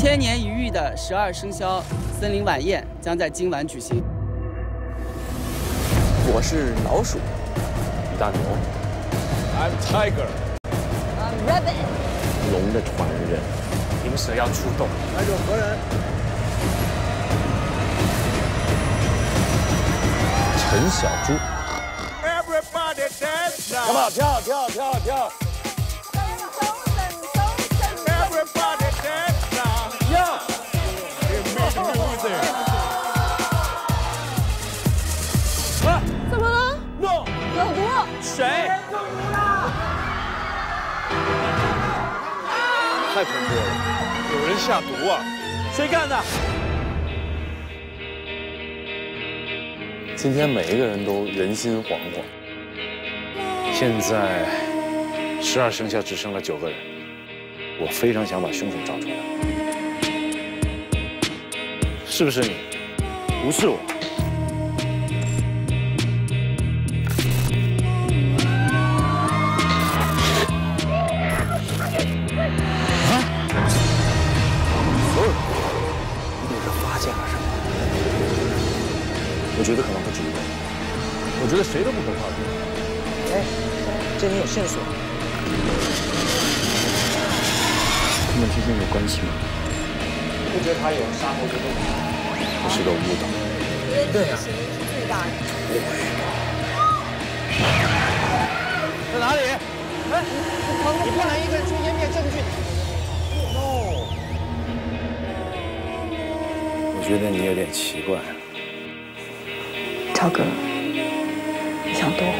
千年一遇的十二生肖森林晚宴将在今晚举行。我是老鼠，李大牛，I'm Tiger。I'm Rabbit。龙的传人，灵蛇要出动，来者何人？陈小猪。Everybody dance now。干嘛？跳跳跳跳。太恐怖了！有人下毒啊！谁干的？今天每一个人都人心惶惶。现在十二生肖只剩了九个人，我非常想把凶手找出来。是不是你？不是。我得谁都不可靠。哎，这里有线索。他们之间有关系吗？不觉得他有杀猴的动机？这是个误导。对呀。最大的。在哪里？哎，你不能一个人去湮灭证据。No。我觉得你有点奇怪。超哥，你想多。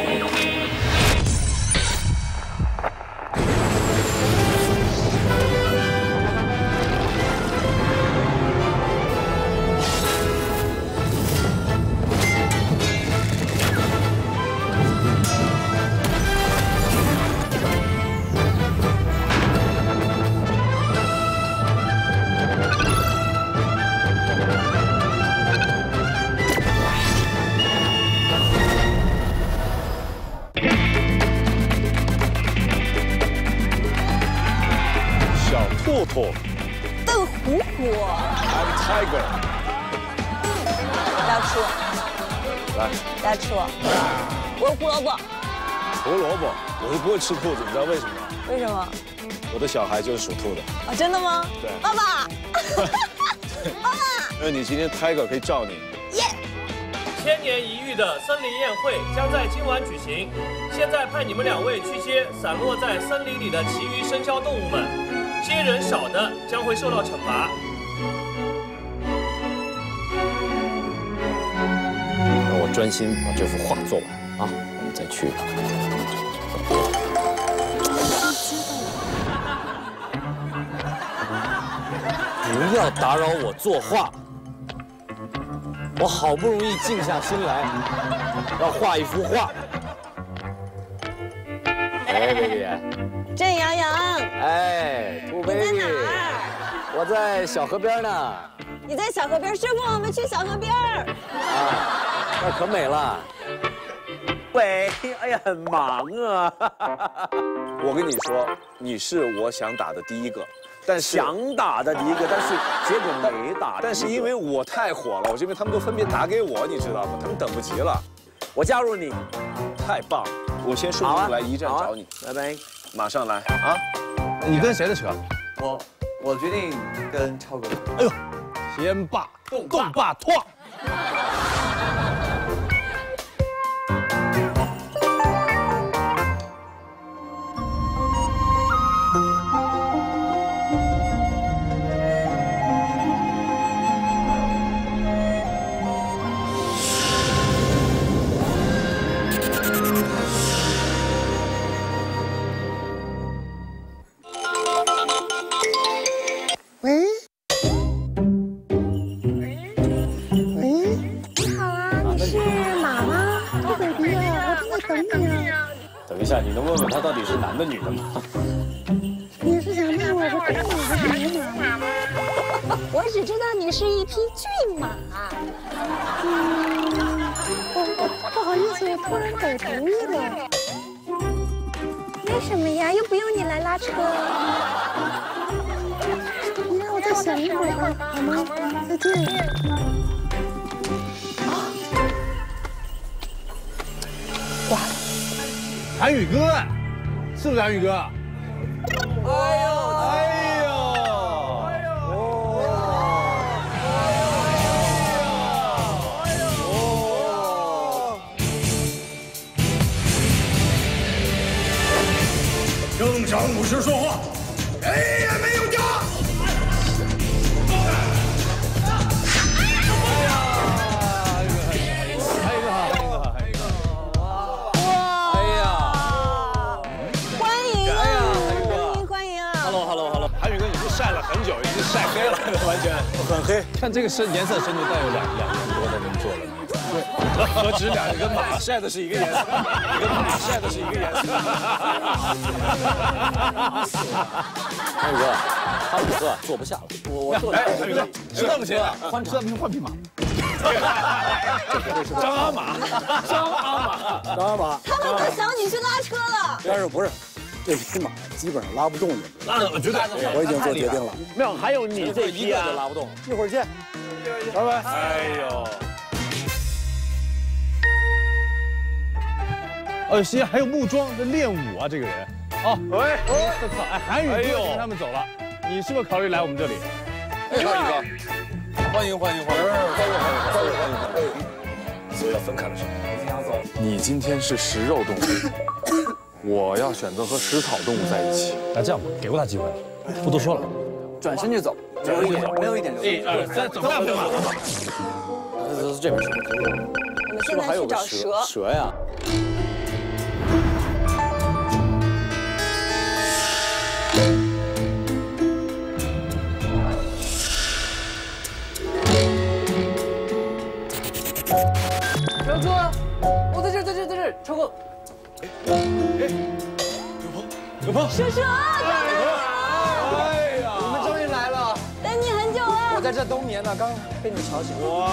吃兔子，你知道为什么吗？为什么？我的小孩就是属兔的。啊，真的吗？对。爸爸。爸爸。因为你今天 Tiger 可以罩你。耶。千年一遇的森林宴会将在今晚举行，现在派你们两位去接散落在森林里的其余生肖动物们。接人少的将会受到惩罚。让我专心把这幅画做完啊！我们再去。不要打扰我作画，我好不容易静下心来，要画一幅画。哎，baby。郑阳阳，哎，兔 baby，我在小河边呢。你在小河边，师傅，我们去小河边。啊，那可美了。喂，哎呀，很忙啊。我跟你说，你是我想打的第一个，但是想打的第一个，但是结果没打。但是因为我太火了，我这边他们都分别打给我，你知道吗？他们等不及了。我加入你，太棒！我先顺路来一站找你，拜拜。马上来啊！你跟谁的车？我，我决定跟超哥。哎呦，天霸动霸拓。你能问问他到底是男的女的吗？你是想问我是公马还是母马吗？我只知道你是一匹骏马。嗯，我不好意思，我突然改主意了。为什么呀？又不用你来拉车。你让我再再想一会儿，好吗？再见。韩宇哥，是不是韩宇哥？哎呦，哎呦，哎呦，正常武士说话，很黑。看这个深颜色深度带有两两年多的人做了。对，何止两个跟马晒的是一个颜色，跟马晒的是一个颜色。韩宇哥，他五个坐不下了，我我坐哎，哥，知道不行，宽敞。换匹马。张阿玛，张阿玛，当然吧，他们可想你去拉车了。但是不是这匹马基本上拉不动你，那我绝对，我已经做决定了，没有，还有你这一个就拉不动。一会儿见，拜拜。哎呦，呃，行，还有木桩在练舞啊，这个人。哦，喂，我操，哎，韩宇哥跟他们走了，你是不是考虑来我们这里？哎，韩宇哥，欢迎欢迎欢迎欢迎欢迎欢迎欢迎！所以要分开了是吗？你今天是食肉动物，我要选择和食草动物在一起。那这样吧，给过他机会了，不多说了。转身就走，没有一点，没有一点留。一二三，走，不马。这是这边是我们现在去找蛇。蛇呀？有朋，蛇蛇，哎呀，我们终于来了，等你很久了。我在这冬眠呢，刚被你吵醒。哇，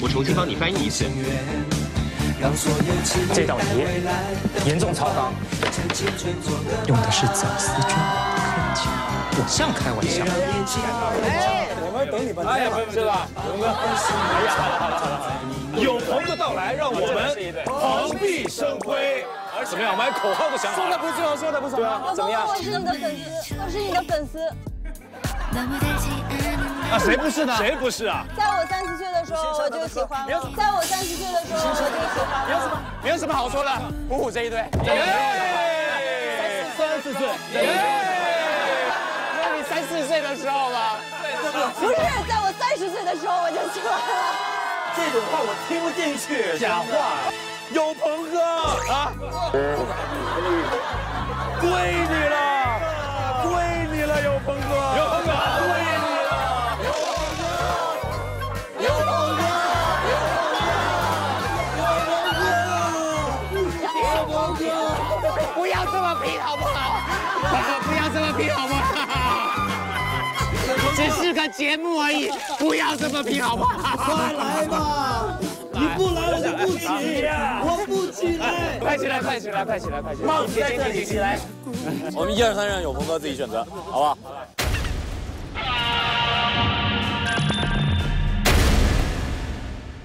我重新帮你翻译一次。这道题严重超纲，用的是走私菌，客气，我像开玩笑。我们等你半天了，是吧，龙哥？哎呀，好了好了好了，有朋的到来，让我们蓬荜生辉。怎么样？我们口号都想好了。说的不错，说的不错。对啊，怎么样？我是你的粉丝，我是你的粉丝。啊，谁不是呢？谁不是啊？在我三十岁的时候我就喜欢了，在我三十岁的时候我就喜欢了。没有什么好说的，虎虎这一对。三四岁，那你三四岁的时候吧。不是，在我三十岁的时候我就喜欢了。这种话我听不进去。假话，有朋哥。啊，归你了，归你了，有朋哥，个节目而已，不要这么拼好不好？快来吧！你不来我就不起，我不起来！快起来，快起来，快起来，快起来！帽子在这里，起来！我们一二三让永峰哥自己选择，好不好？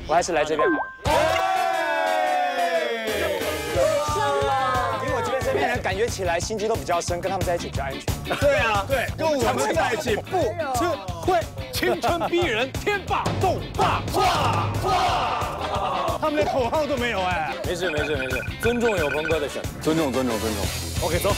我还是来这边感觉起来心机都比较深，跟他们在一起比较安全。对啊，对，跟他们在一起不吃亏，青春逼人，天霸斗霸，霸霸。他们连口号都没有哎。没事没事没事，尊重有鹏哥的选择，尊重尊重尊重。OK，走。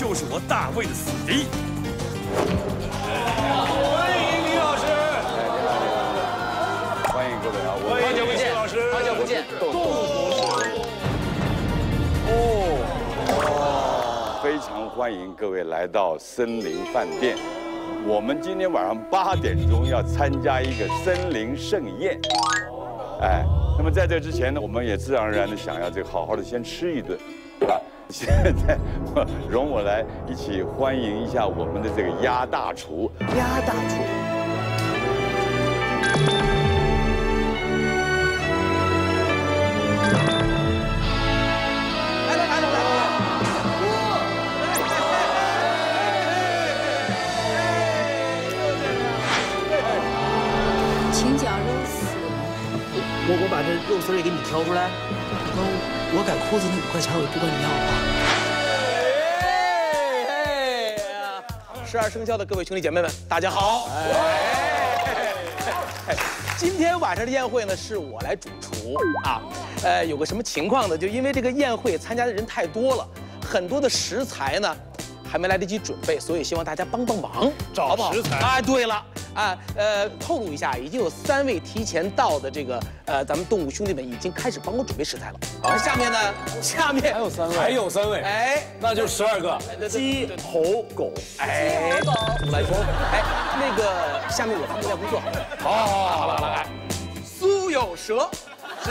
就是我大卫的死敌。欢迎李老师，欢迎各位啊！我欢迎李老师，好久不见。哦，哇非常欢迎各位来到森林饭店。我们今天晚上八点钟要参加一个森林盛宴。哎，那么在这之前呢，我们也自然而然的想要这个好好的先吃一顿，对吧？现在 容我来一起欢迎一下我们的这个鸭大厨。鸭大厨。来了来了来了！请讲肉丝。我我把这肉丝也给你挑出来。我我改裤子那五块钱我也不管你要啊。十二生肖的各位兄弟姐妹们，大家好！哎，今天晚上的宴会呢，是我来主厨啊。呃，有个什么情况呢？就因为这个宴会参加的人太多了，很多的食材呢还没来得及准备，所以希望大家帮帮忙，找？食材哎，对了。啊，呃，透露一下，已经有三位提前到的这个呃，咱们动物兄弟们已经开始帮我准备食材了。好，下面呢，下面还有三位。还有三位，哎，那就十二个。鸡、猴、狗，哎，鸡猴狗。来说，哎，那个下面我分配一下工作，好好好好了好了，哎，苏有蛇，是。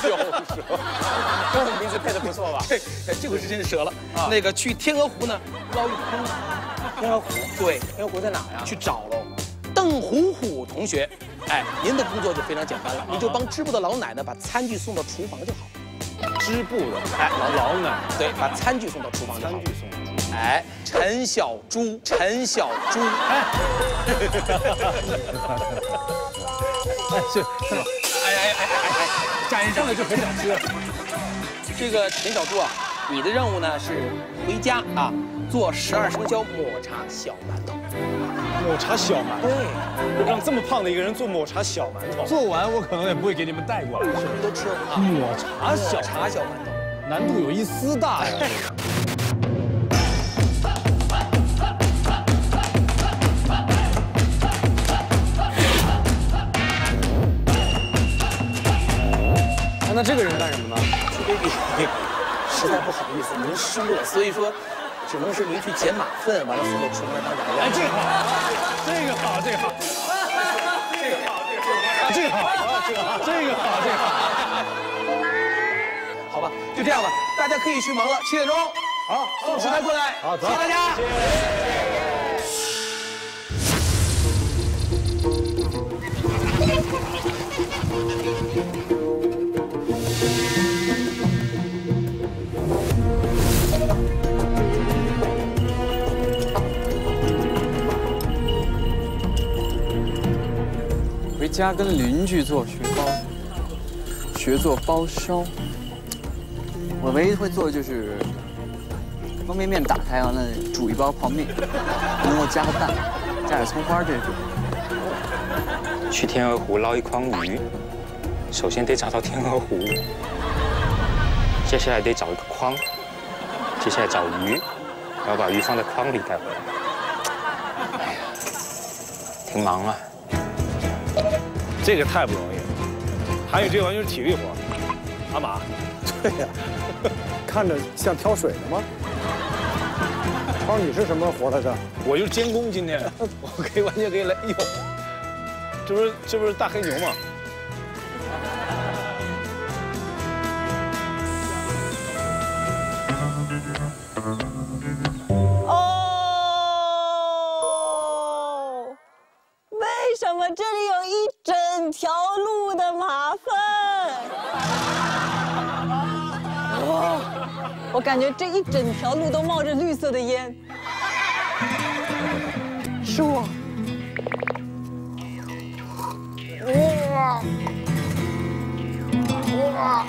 苏有蛇，这个名字配的不错吧？这这回是真蛇了。那个去天鹅湖呢，捞一坑。天鹅湖，对，天鹅湖在哪呀？去找喽。邓虎虎同学，哎，您的工作就非常简单了，您就帮织布的老奶奶把餐具送到厨房就好。织布的，哎，老老奶奶，对，把餐具送到厨房就好。餐具送到厨房。哎，陈小猪，陈小猪，哎，哎是吧，哎哎哎哎哎，赶上了就很想吃。这个陈小猪啊，你的任务呢是回家啊做十二生肖抹茶小馒头。抹茶小馒头，对，让这么胖的一个人做抹茶小馒头，做完我可能也不会给你们带过来。什么都吃啊，抹茶小抹茶小馒头，难度有一丝大呀。那这个人干什么呢？朱 baby，实在不好意思，您输了，所以说只能是您去捡马粪，完了送到厨房来当燃料。哎，这个好，这个好，这个好，这个好，这个好，这个好，这个好，这个好。好吧，就这样吧，大家可以去忙了。七点钟，好，送食材过来。好，谢谢大家。家跟邻居做学包，学做包烧。我唯一会做的就是方便面打开完了煮一包泡面，然后加个蛋，加点葱花这种。去天鹅湖捞一筐鱼，首先得找到天鹅湖，接下来得找一个筐，接下来找鱼，然后把鱼放在筐里带回来。哎呀，挺忙啊。这个太不容易了，还有这完全是体力活。阿玛，对呀，看着像挑水的吗？超你是什么活来着？我就是监工，今天 我可以完全可以来。哟，这不是这不是大黑牛吗？我感觉这一整条路都冒着绿色的烟。是我。哇！哇！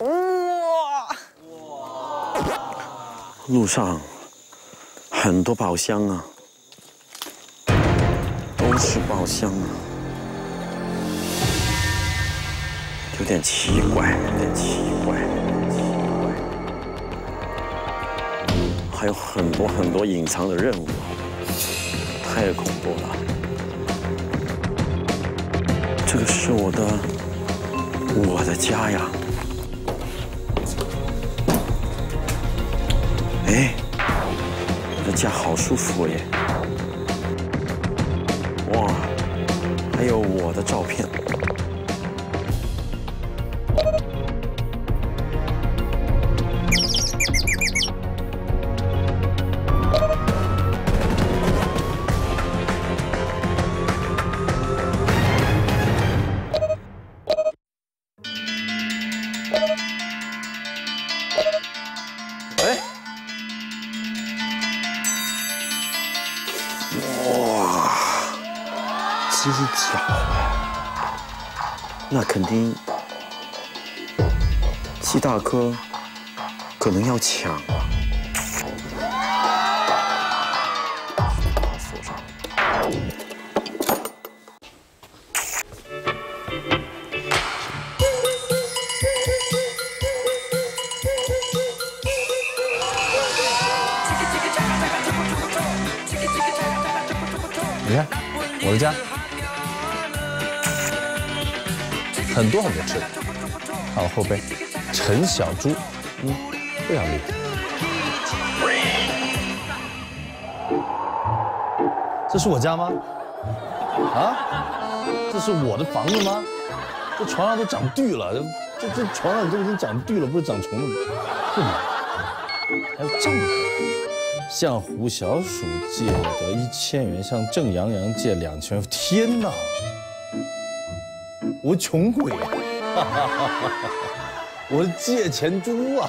哇！路上很多宝箱啊，都是宝箱啊，有点奇怪，有点奇怪，奇怪。还有很多很多隐藏的任务，太恐怖了。这个是我的，我的家呀。哎，我的家好舒服耶！哇，还有我的照片。车可能要抢陈小猪，嗯，非常厉害。这是我家吗？啊？这是我的房子吗？这床上都长绿了，这这这床上都已经长绿了，不是长虫子。这里还有这么多。向胡小鼠借得一千元，向郑阳阳借两千元。天哪！我穷鬼哈哈哈哈哈，我是借钱猪啊！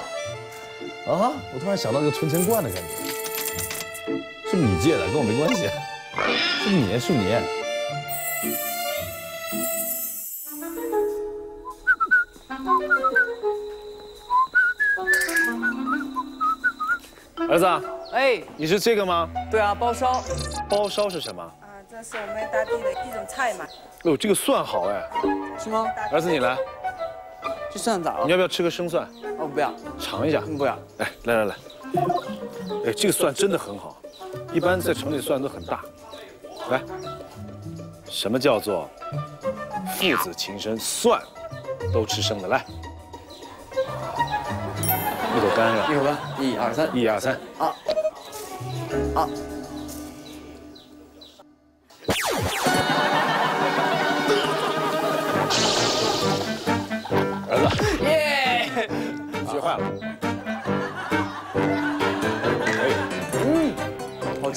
啊！我突然想到一个存钱罐的感觉，是不是你借的？跟我没关系，是你是你。儿子，哎，你是这个吗？对啊，包烧。包烧是什么？啊，这是我们当地的一种菜嘛。哦，这个蒜好哎。是吗？儿子你来，这蒜咋了？你要不要吃个生蒜？哦，不要。尝一下。不要。来来来来，哎，这个蒜真的很好，一般在城里蒜都很大。来，什么叫做父子情深？蒜都吃生的，来，一口干是吧？一口干，一二三，一二三，啊啊！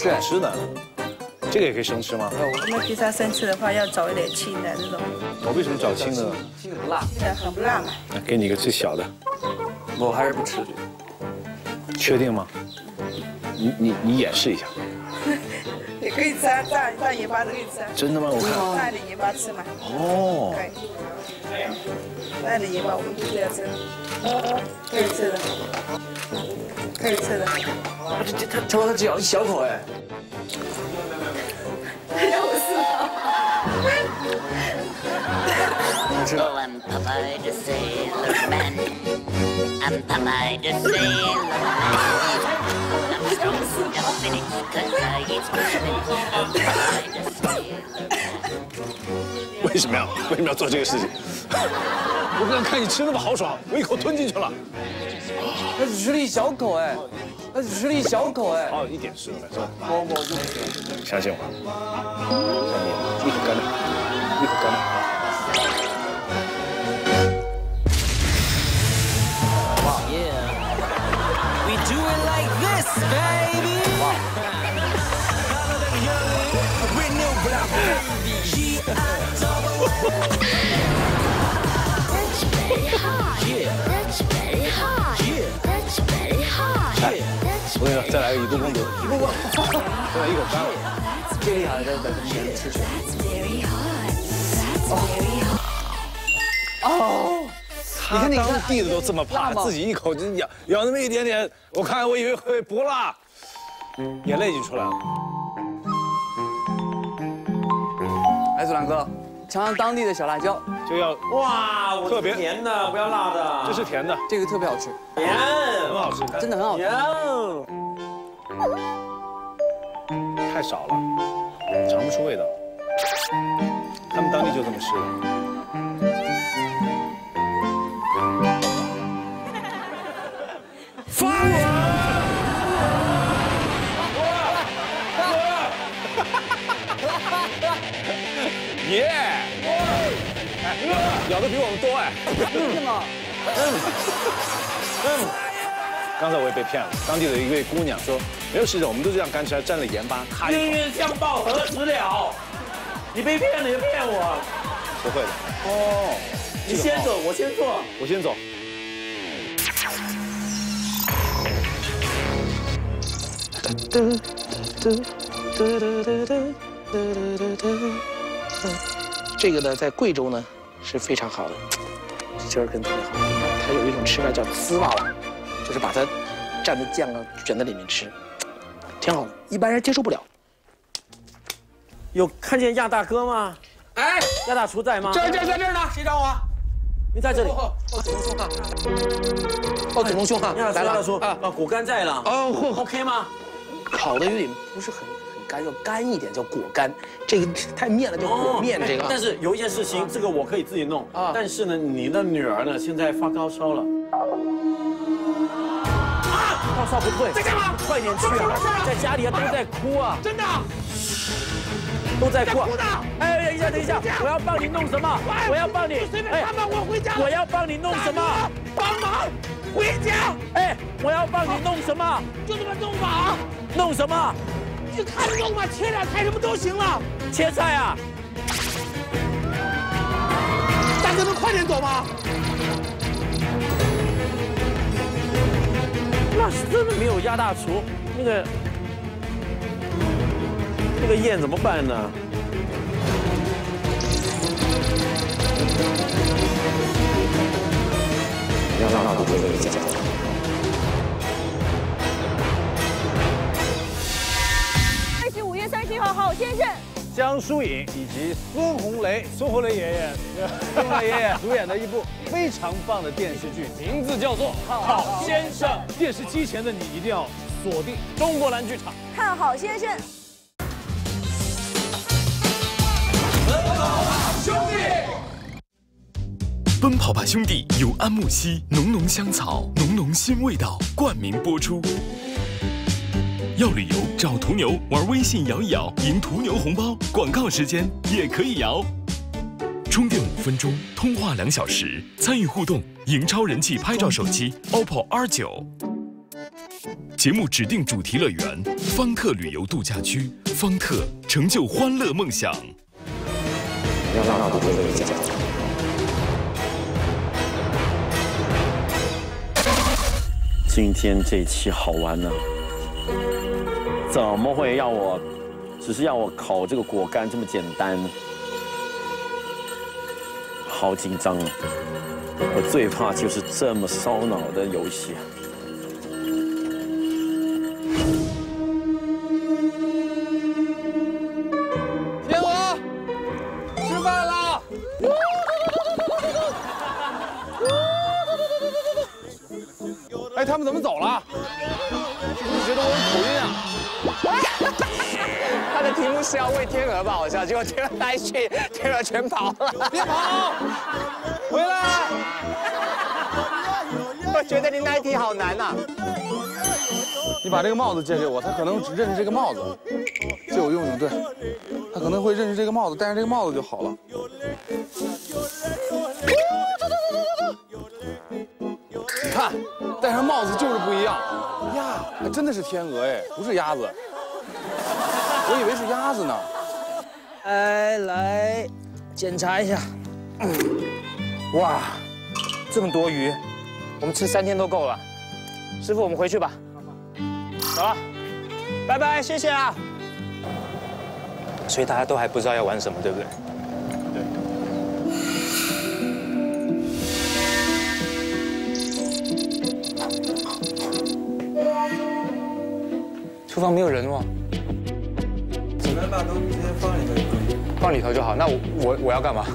吃好吃的，这个也可以生吃吗？那披萨生吃的话，要找一点青的这种，我为什么找青的呢？青的不辣，青的很不辣嘛。来，给你一个最小的。我还是不吃这个。确定吗？你你你演示一下。也可以吃啊，蘸蘸盐巴都可以吃啊。真的吗？我看。蘸点盐巴吃嘛。哦。对。蘸点盐巴，我们就这样吃。可以吃的。可以吃的。这这他他他只咬一小口哎。要不是吗？好吃。I'm Popeye the Sailor Man. I'm Popeye the Sailor Man. 为什么要为什么要做这个事情？我刚看你吃那么豪爽，我一口吞进去了。他只吃了一小口哎，他只吃了一小口哎。好，一点吃了，是吧？我我就不吃。相信我，相信我，一口干的，一口干. We do it like this, baby. 我跟你说，再来个以毒攻毒，以毒攻毒，再来一口干了。最厉害的在等前吃水。哦，你看你看当地的都这么怕，自己一口就咬咬那么一点点，我看我以为会不辣，眼泪已经出来了。哎，祖蓝哥，尝尝当地的小辣椒，就要哇，我特别甜的，不要辣的。这是甜的，这个特别好吃，甜，很好吃，真的很好吃。太少了，尝不出味道。他们当地就这么吃的。耶！哎，咬的比我们多哎。真的吗？嗯。刚才我也被骗了，当地的一位姑娘说，没有吃的，我们都这样干吃，还蘸了盐巴，咔一口冤冤相报何时了？你被骗了，你骗我。不会的。哦，你先走，我先坐。我先走。这个呢，在贵州呢是非常好的，今儿跟特别好。它有一种吃法叫丝袜袜，就是把它蘸着酱啊卷在里面吃，挺好的，一般人接受不了。有看见亚大哥吗？哎，亚大厨在吗？这儿这儿在这儿呢，谁找我？你在这里。哦，子龙兄啊。哦，子龙兄啊，亚大来了厨亚大厨啊，果干在了。哦，OK 吗？烤的有点不是很很干，要干一点，叫果干。这个太面了，叫果面。这个啊，但是有一件事情，这个我可以自己弄啊。但是呢，你的女儿呢，现在发高烧了。啊，高烧不退，在干嘛？快点去啊！在家里啊，都在哭啊。真的。都在哭。哭的。哎，等一下，等一下，我要帮你弄什么？我要帮你。随便看吧，我回家。我要帮你弄什么？帮忙，回家。哎，我要帮你弄什么？就这么弄吧。弄什么？就看着弄吧，切点菜什么都行了。切菜啊！大哥，能快点走吗？那是真的没有压大厨，那个那个宴怎么办呢？要让让不回家。三十号，好先生。江疏影以及孙红雷，孙红雷爷爷，孙红雷爷爷主演的一部非常棒的电视剧，名字叫做《好先生》。电视机前的你一定要锁定中国蓝剧场，看好先生。奔跑吧兄弟，奔跑吧兄弟由安慕希浓浓香草浓浓新味道冠名播出。要旅游找途牛，玩微信摇一摇赢途牛红包，广告时间也可以摇。充电五分钟，通话两小时，参与互动赢超人气拍照手机 OPPO R 九。节目指定主题乐园方特旅游度假区，方特成就欢乐梦想。今天这一期好玩呢、怎么会要我，只是要我烤这个果干这么简单？好紧张啊！我最怕就是这么烧脑的游戏。天鹅，吃饭了。哎，他们怎么走了？是要喂天鹅吧，好像，结果天鹅带去，天鹅全跑了。别跑，回来！我觉得你那一题好难呐、你把这个帽子借给我，他可能只认识这个帽子，借我用用。对，他可能会认识这个帽子，戴上这个帽子就好了。你看，戴上帽子就是不一样。呀，还真的是天鹅哎，不是鸭子，我以为是鸭子呢。来来，检查一下。哇，这么多鱼，我们吃三天都够了。师傅，我们回去吧。走了，拜拜，谢谢啊。所以大家都还不知道要玩什么，对不对？厨房没有人哦。把东西直接放里头就可以。放里头就好。那我我我要干嘛？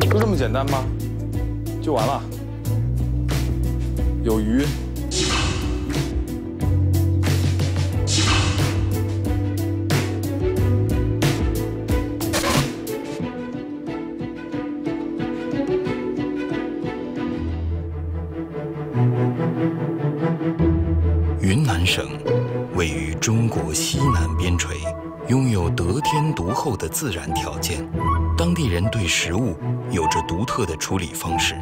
就这么简单吗？就完了？对食物有着独特的处理方式。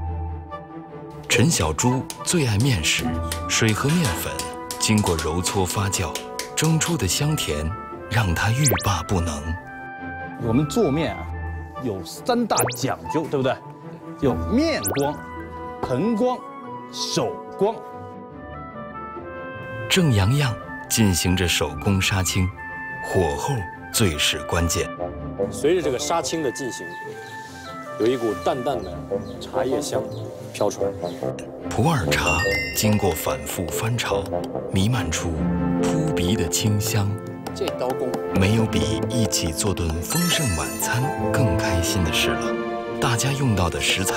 陈小珠最爱面食，水和面粉经过揉搓发酵，蒸出的香甜让他欲罢不能。我们做面啊，有三大讲究，对不对？有面光、盆光、手光。郑洋洋进行着手工杀青，火候最是关键。随着这个杀青的进行，有一股淡淡的茶叶香飘出来。普洱茶经过反复翻炒，弥漫出扑鼻的清香。这刀工没有比一起做顿丰盛晚餐更开心的事了。大家用到的食材，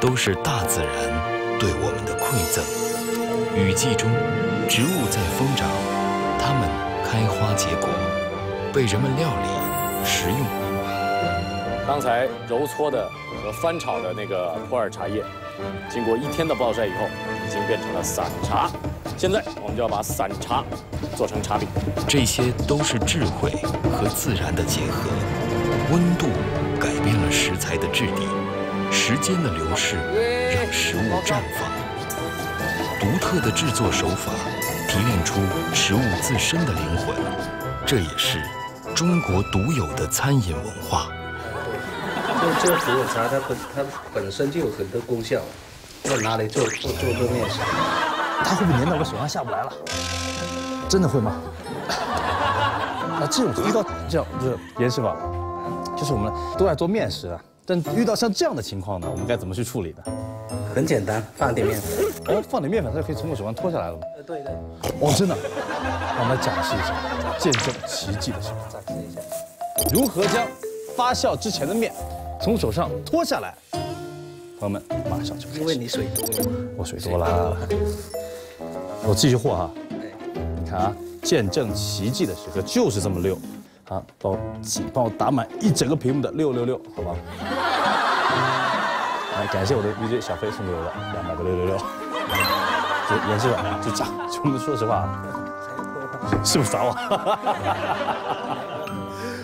都是大自然对我们的馈赠。雨季中，植物在疯长，它们开花结果，被人们料理食用。刚才揉搓的和翻炒的那个普洱茶叶，经过一天的暴晒以后，已经变成了散茶。现在我们就要把散茶做成茶饼。这些都是智慧和自然的结合。温度改变了食材的质地，时间的流逝让食物绽放。独特的制作手法提炼出食物自身的灵魂，这也是中国独有的餐饮文化。这这个普洱茶它本它本身就有很多功效，要拿来做做做面食。它会不会粘到我手上下不来了？真的会吗？那这种遇到这样，就是严师傅，就是我们都爱做面食啊，但遇到像这样的情况呢，我们该怎么去处理呢？很简单，放点面粉。哦，放点面粉，它就可以从我手上脱下来了吗？呃，对对。哦，真的，让我们来展示一下，见证奇迹的时候。展示一下，如何将发酵之前的面从手上脱下来？朋友们，马上就开始。因为你水多了嘛。我水多了。我继续和哈。你看啊，见证奇迹的时刻就是这么溜。好，帮我帮我打满一整个屏幕的六六六，好吧？来，感谢我的 VJ 小飞送给我的两百个六六六。就严师傅，就这样，我们说实话，是不是耍我？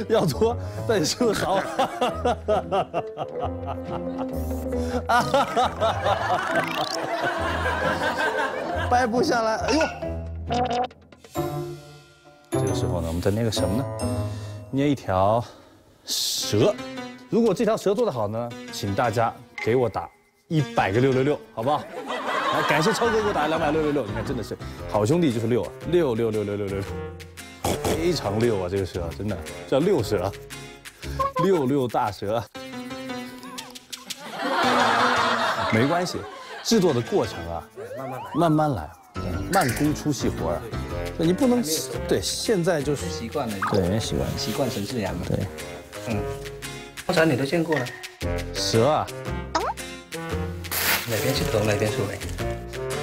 要脱，但你是不是耍我？掰不下来，哎呦！这个时候呢，我们再捏个什么呢？捏一条蛇。如果这条蛇做得好呢，请大家给我打一百个六六六，好不好？来，感谢超哥给我打两百六六六，你看真的是好兄弟就是六啊，六六六六六六，非常六啊！这个蛇真的叫六蛇，六六大蛇。没关系，制作的过程啊，慢慢来，慢慢来，慢工出细活啊。你不能对，现在就是习惯了，对，习惯习惯成自然了。对，嗯，刚才你都见过了，蛇啊，哪边是头，哪边是尾？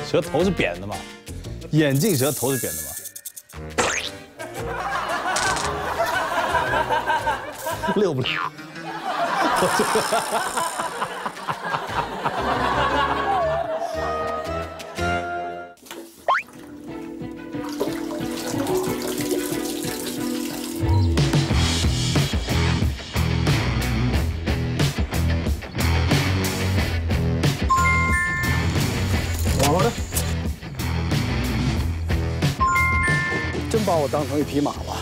蛇头是扁的嘛，眼镜蛇头是扁的嘛。溜不溜？把我当成一匹马了。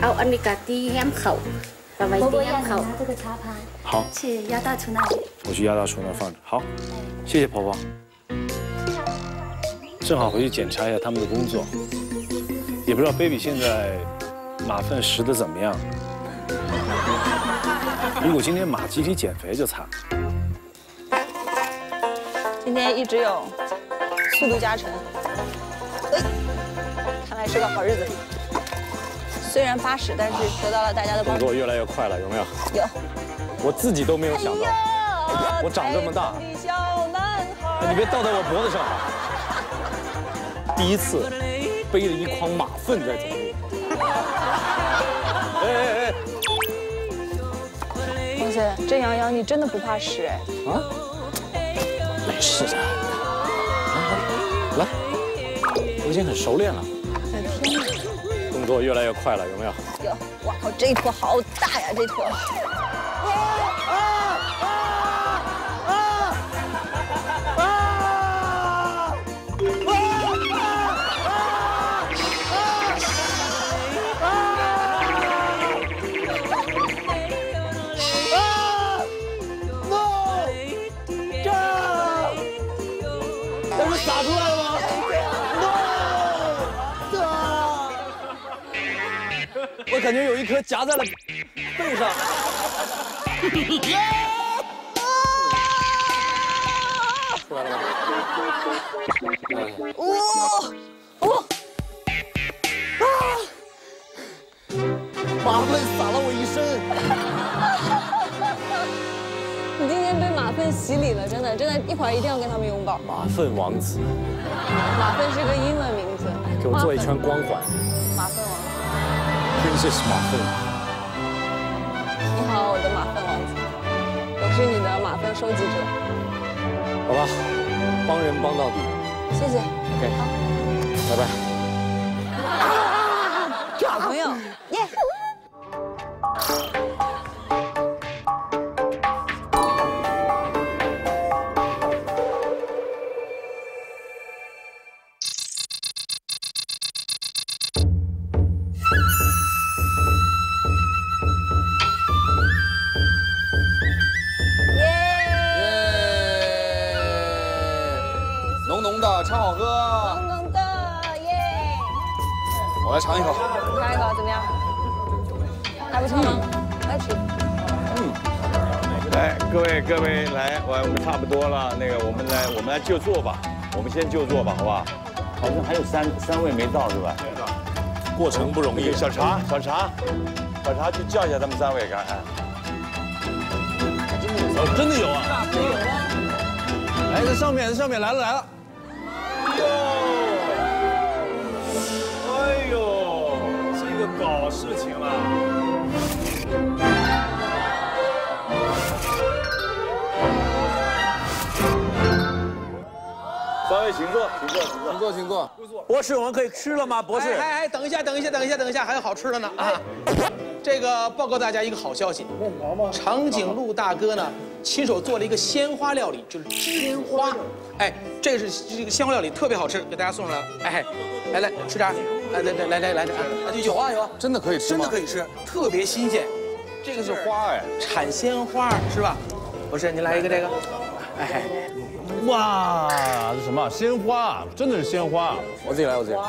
เอาอันนี้กะตีแฮมเข่าเอาไว้ 伯 ตี 伯 แฮ 要 ม 你 เข่า 拿这个茶盘好，去鸭大厨那里。我去鸭大厨那儿放着。好，谢谢婆婆。正好回去检查一下他们的工作，也不知道 baby 现在马粪拾的怎么样。如果今天马集体减肥就惨了。 今天一直有速度加成，哎，看来是个好日子。虽然八十，但是得到了大家的帮助。动作越来越快了，有没有？有。我自己都没有想到，我长这么大，小男孩你别倒在我脖子上。第一次背着一筐马粪在走路。哎哎哎！哇塞，郑阳阳，你真的不怕屎哎？啊？没事的。来，我已经很熟练了，天哪！动作越来越快了，有没有？有，哇靠，这一坨好大呀，这坨。感觉有一颗夹在了背上。出来了吗？马粪洒了我一身。你今天被马粪洗礼了，真的，真的，一会儿一定要跟他们拥抱。马粪王子，马粪是个英文名字。给我做一圈光环。马粪王子，Princess 马粪。你好，我的马粪王子，我是你的马粪收集者。好吧，帮人帮到底。谢谢。OK，好拜拜。好朋友，就坐吧，我们先就坐吧，好不好？好像还有三三位没到是吧？过程不容易。小茶，小茶，小茶去叫一下他们三位，看，哎。哦，真的有啊！哎，这上面，这上面来了来了。哎呦，这个搞事情了。三位请坐，请坐，请坐，请坐，请坐。博士，我们可以吃了吗？博士，哎哎哎，等一下，等一下，等一下，等一下，还有好吃的呢啊！这个报告大家一个好消息，长颈鹿大哥呢亲手做了一个鲜花料理，就是鲜花。哎，这个是这个鲜花料理特别好吃，给大家送上来了。哎，来来吃点儿，来来来来来来点儿，有啊有啊，真的可以吃真？的可以吃，特别新鲜。这个是花哎，产鲜花是吧？博士，您来一个这个。哎，哇，这什么鲜花？真的是鲜花！我自己来，我自己来。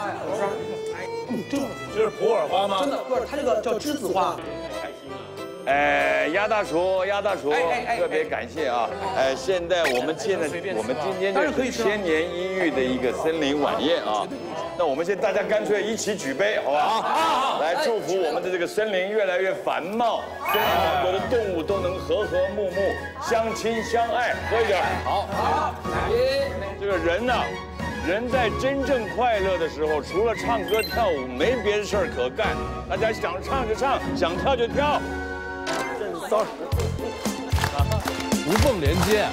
嗯，真的，这是普洱花吗？真的不是，它这个叫栀子花。哎，鸭大厨，鸭大厨特别感谢啊！哎，现在我们现在我们今天就是千年一遇的一个森林晚宴啊，那我们现在大家干脆一起举杯，好不好？好，来祝福我们的这个森林越来越繁茂，森林当中的动物都能和和睦睦、相亲相爱。喝一点，好，好，这个人呢、人在真正快乐的时候，除了唱歌跳舞，没别的事儿可干。大家想唱就唱，想跳就跳。sorry 无缝连接。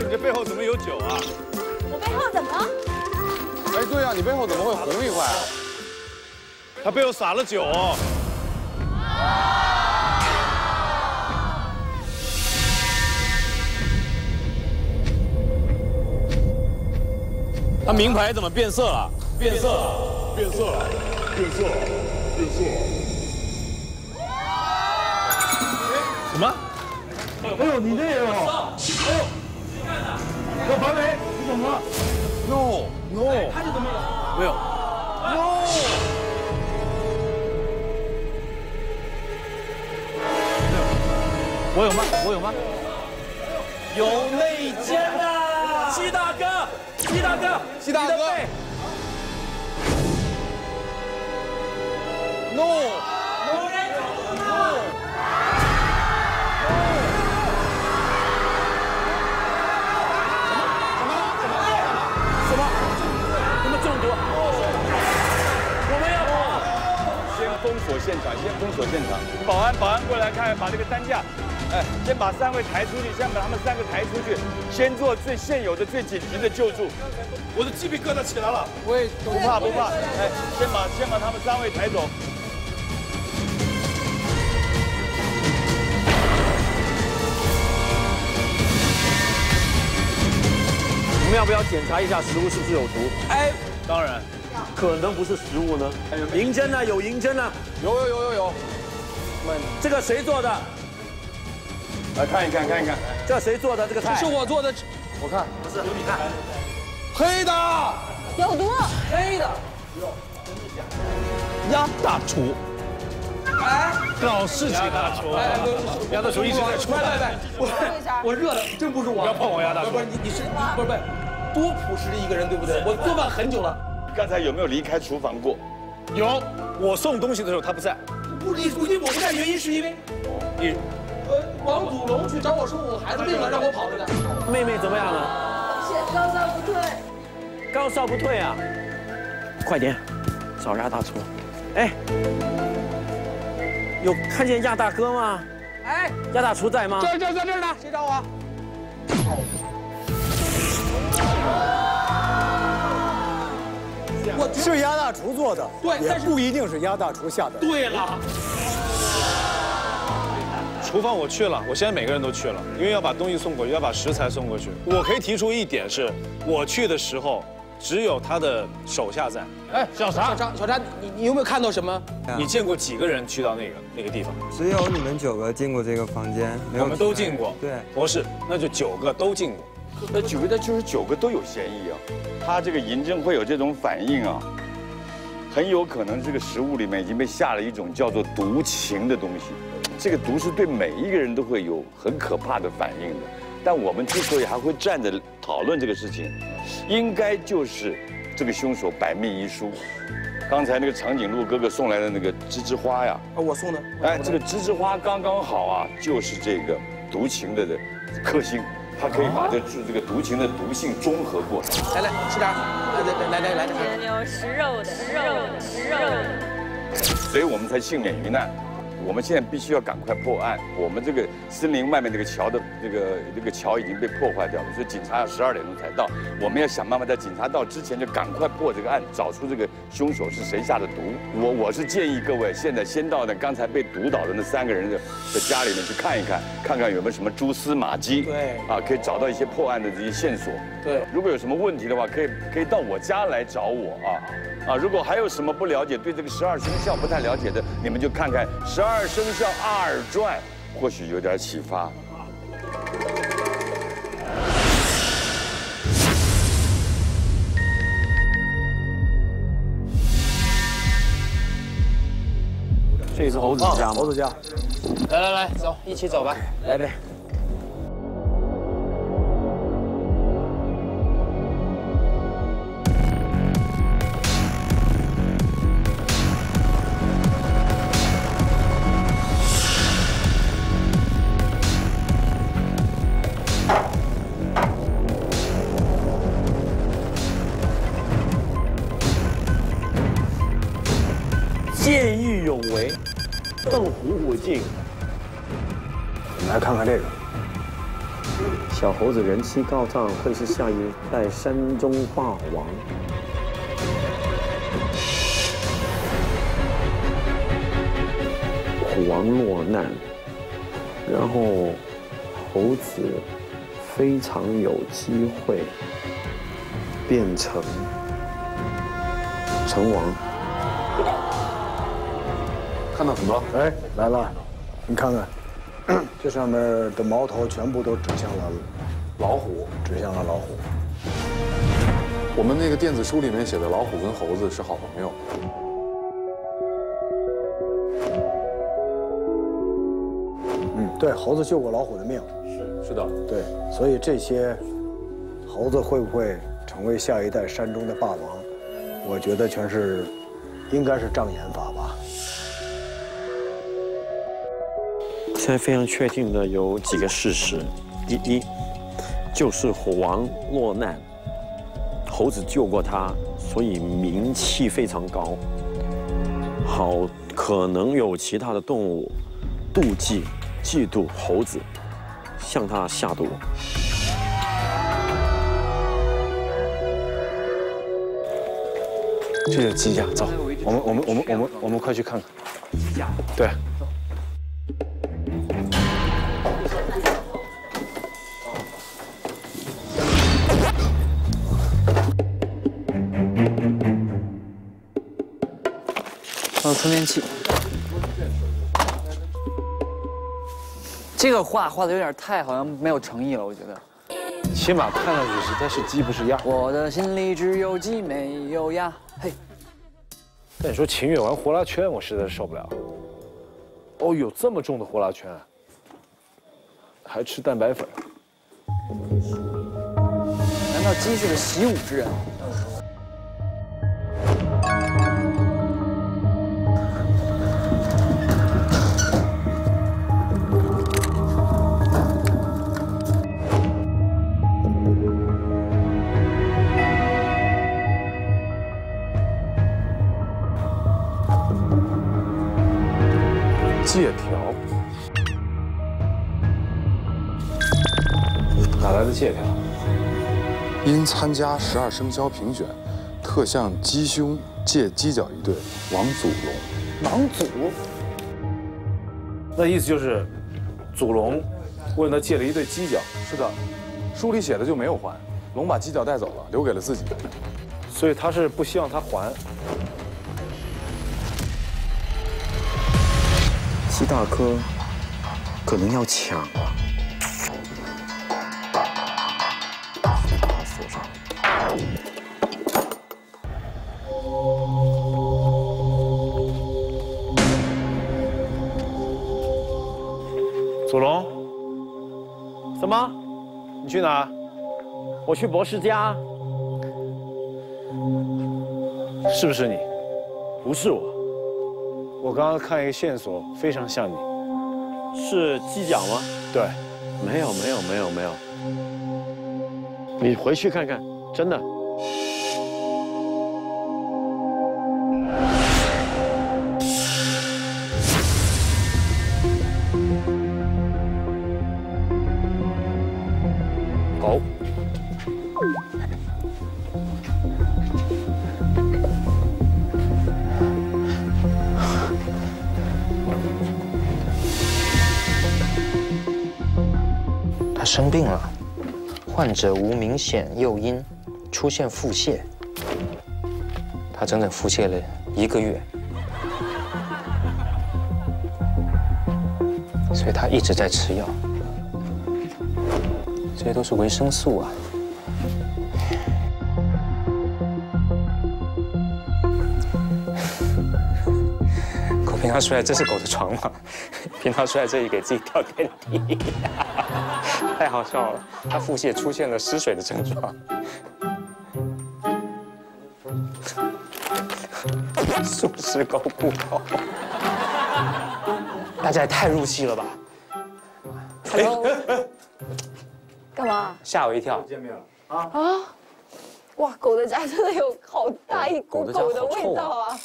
你这背后怎么有酒啊？我背后怎么？了哎对呀你背后怎么会红一块他背后撒了酒他名牌怎么变色了？变色了，变色了，变色了，变色了。什么？哎呦，你这个哦，哎呦，小白眉，你怎么了？No No，他是怎么了？没有。No。我有吗？我有吗？有内奸呐！西大哥，西大哥，西大哥。什么？什么？中毒？我们要先封锁现场，先封锁现场。保安，保安过来看，把这个担架，哎，先把三位抬出去，先把他们三个抬出去，先做最现有的、最紧急的救助。我的鸡皮疙瘩起来了。我也，不怕不怕，哎，先把先把他们三位抬走。你们要不要检查一下食物是不是有毒？哎，当然，可能不是食物呢。银针呢？有银针呢？有有有有有。这个谁做的？来看一看，看一看。这谁做的这个菜？是我做的，我看不是，你看，黑的，有毒，黑的，真的假的鸭大厨，哎，搞事情大厨，鸭大厨一直在出。来来来，我我热的，真不是我。不要碰我鸭大厨。不是你你是你不是不是，多朴实的一个人，对不对？我做饭很久了。刚才有没有离开厨房过？有，我送东西的时候他不在。不，你估计我不在，原因是因为你。呃，王祖龙去找我说我孩子病了，让我跑着来。妹妹怎么样了？高烧不退。高烧不退啊！快点，找鸭大厨。哎，有看见鸭大哥吗？哎，鸭大厨在吗？这这在这儿呢，谁找我？我是鸭大厨做的，对，也不一定是鸭大厨下的。对了。厨房我去了，我现在每个人都去了，因为要把东西送过去，要把食材送过去。我可以提出一点是，我去的时候只有他的手下在。哎，小查，小查，小查，你你有没有看到什么？你见过几个人去到那个那个地方？只有你们九个进过这个房间，我们都进过。对，博士，那就九个都进过。那九个，那就是九个都有嫌疑啊。他这个嬴政会有这种反应啊，很有可能这个食物里面已经被下了一种叫做毒情的东西。这个毒是对每一个人都会有很可怕的反应的，但我们之所以还会站着讨论这个事情，应该就是这个凶手百密一疏。刚才那个长颈鹿哥哥送来的那个栀子花呀，啊，我送的。哎，这个栀子花刚刚好啊，就是这个毒情的的克星，它可以把这这个毒情的毒性中和过来。来来，吃点，来来来来来。牛牛食肉的，食肉的，食肉的。所以我们才幸免于难。我们现在必须要赶快破案。我们这个森林外面这个桥的这个这个桥已经被破坏掉了，所以警察要十二点钟才到。我们要想办法在警察到之前就赶快破这个案，找出这个凶手是谁下的毒。我我是建议各位现在先到那刚才被毒倒的那三个人的的家里面去看一看，看看有没有什么蛛丝马迹。对，啊，可以找到一些破案的这些线索。对，如果有什么问题的话，可以可以到我家来找我啊。啊，如果还有什么不了解，对这个十二生肖不太了解的，你们就看看《十二生肖二传》，或许有点启发。这是猴子家吗？猴子家。来来来，走，一起走吧。来呗。看这个。小猴子人气高涨，会是下一代山中霸王。虎王落难，然后猴子非常有机会变成成王。看到什么？哎，来了，你看看。这上面的矛头全部都指向了老虎，指向了老虎。我们那个电子书里面写的老虎跟猴子是好朋友。嗯，对，猴子救过老虎的命。是是的，对，所以这些猴子会不会成为下一代山中的霸王？我觉得全是，应该是障眼法吧。现在非常确定的有几个事实：第一，就是虎王落难，猴子救过他，所以名气非常高。好，可能有其他的动物妒忌、嫉妒猴子，向他下毒。这是鸡架，走，我们我们我们我们我们快去看看。鸡架，对。充电器。这个画画的有点太好像没有诚意了，我觉得。起码看上去是它是鸡不是鸭。我的心里只有鸡没有鸭。嘿，但你说秦越玩呼啦圈，我实在是受不了。哦，有这么重的呼啦圈，还吃蛋白粉。难道鸡是个习武之人？借条，哪来的借条？因参加十二生肖评选，特向鸡兄借鸡脚一对，王祖龙。王祖，那意思就是，祖龙问他借了一对鸡脚。是的，书里写的就没有还，龙把鸡脚带走了，留给了自己。所以他是不希望他还。鸡大哥可能要抢了。祖龙，什么？你去哪？我去博士家。是不是你？不是我。我刚刚看一个线索，非常像你。是鸡脚吗？对。没有，没有，没有，没有。你回去看看，真的。生病了，患者无明显诱因，出现腹泻。他整整腹泻了一个月，所以他一直在吃药。这些都是维生素啊。狗平常睡在这是狗的床吗？平常睡在这里给自己吊电梯，太好笑了。他腹泻出现了失水的症状。素食狗骨头，大家也太入戏了吧！Hello，干嘛？吓我一跳。见面了啊！哇，狗的家真的有好大一股狗的味道啊！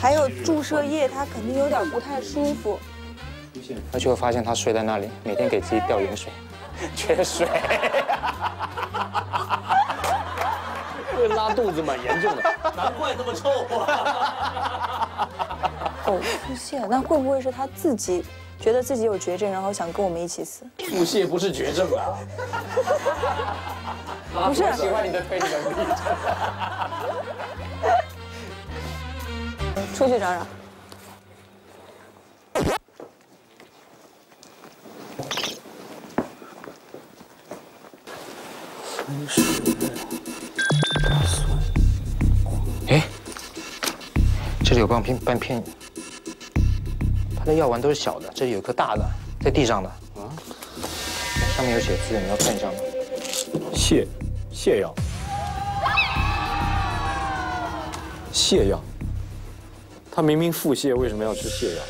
还有注射液，他肯定有点不太舒服。而且我发现他睡在那里，每天给自己吊盐水，缺水。会拉肚子蛮严重的。难怪这么臭啊！哦，腹泻，那会不会是他自己觉得自己有绝症，然后想跟我们一起死？腹泻不是绝症啊！不是我喜欢你的推理能力。出去找找。哎，这里有半片半片，它的药丸都是小的，这里有颗大的，在地上的。啊，上面有写字，你要看一下吗？泻，泻药，泻药。他明明腹泻，为什么要吃泻药？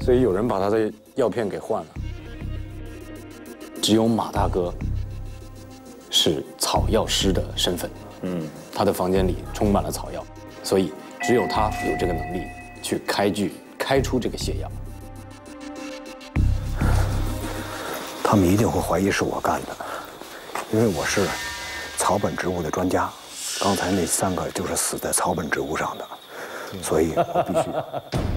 所以有人把他的药片给换了。只有马大哥是草药师的身份，嗯，他的房间里充满了草药，所以只有他有这个能力去开具开出这个泻药。他们一定会怀疑是我干的，因为我是草本植物的专家。刚才那三个就是死在草本植物上的，所以我必须。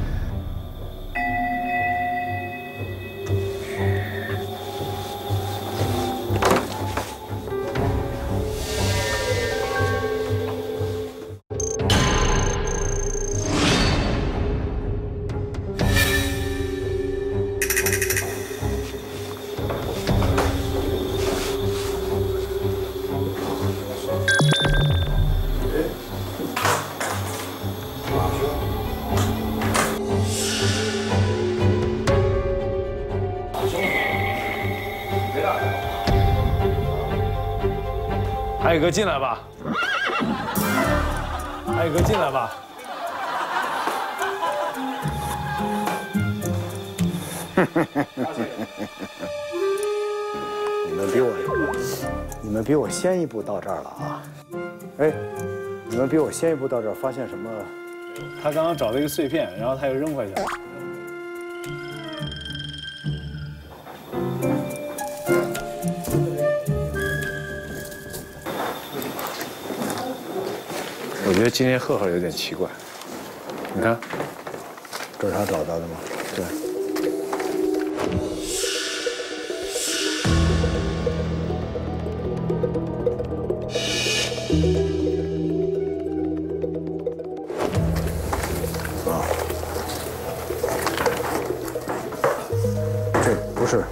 哥进来吧，艾哥进来吧。你们比我，你们比我先一步到这儿了啊！哎，你们比我先一步到这儿，发现什么？他刚刚找了一个碎片，然后他又扔回去了。觉得今天赫赫有点奇怪，你看，这是他找到的吗？对。啊，这不是，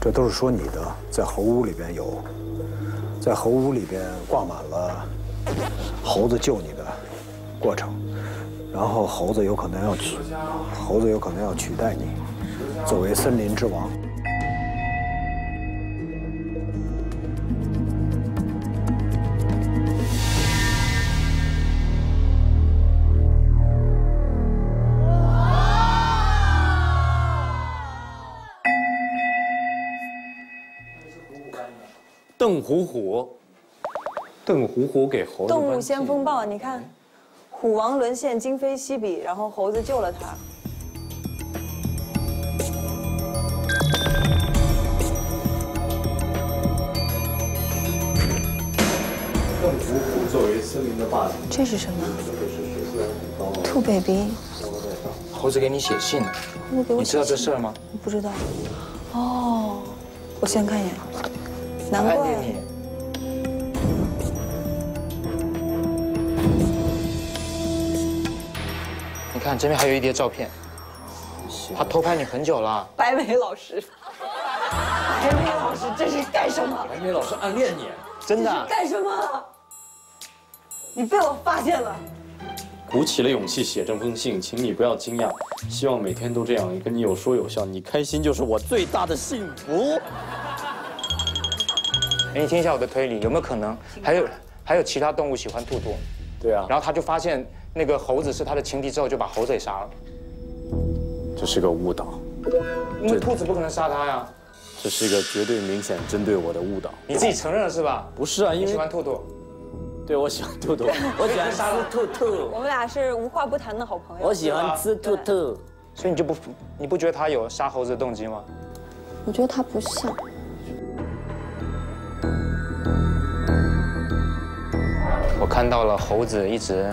这都是说你的，在猴屋里边有，在猴屋里边挂满了猴子救你的过程，然后猴子有可能要取，猴子有可能要取代你，作为森林之王。邓虎虎，邓虎虎给猴子动物先锋报，你看，虎王沦陷，今非昔比，然后猴子救了他。邓虎虎作为森林的霸主，这是什么？兔 baby，猴子给你写信，猴子给我你知道这事儿吗？我不知道。哦，我先看一眼，难怪看这边还有一叠照片，他偷拍你很久了。白眉老师，白眉老师这是干什么？白眉老师暗恋你，真这是干什么？你被我发现了。鼓起了勇气写这封信，请你不要惊讶，希望每天都这样跟你有说有笑，你开心就是我最大的幸福。哎，你听一下我的推理，有没有可能还有还有其他动物喜欢兔兔？对啊，然后他就发现那个猴子是他的情敌之后，就把猴子给杀了。这是个误导，因为兔子不可能杀他呀。这是一个绝对明显针对我的误导。你自己承认了是吧？不是啊，因你为喜欢兔兔。对我喜欢兔兔，我喜欢吃兔兔，我们俩是无话不谈的好朋友。我喜欢吃兔兔。所以你就不你不觉得他有杀猴子的动机吗？我觉得他不像。我看到了猴子一直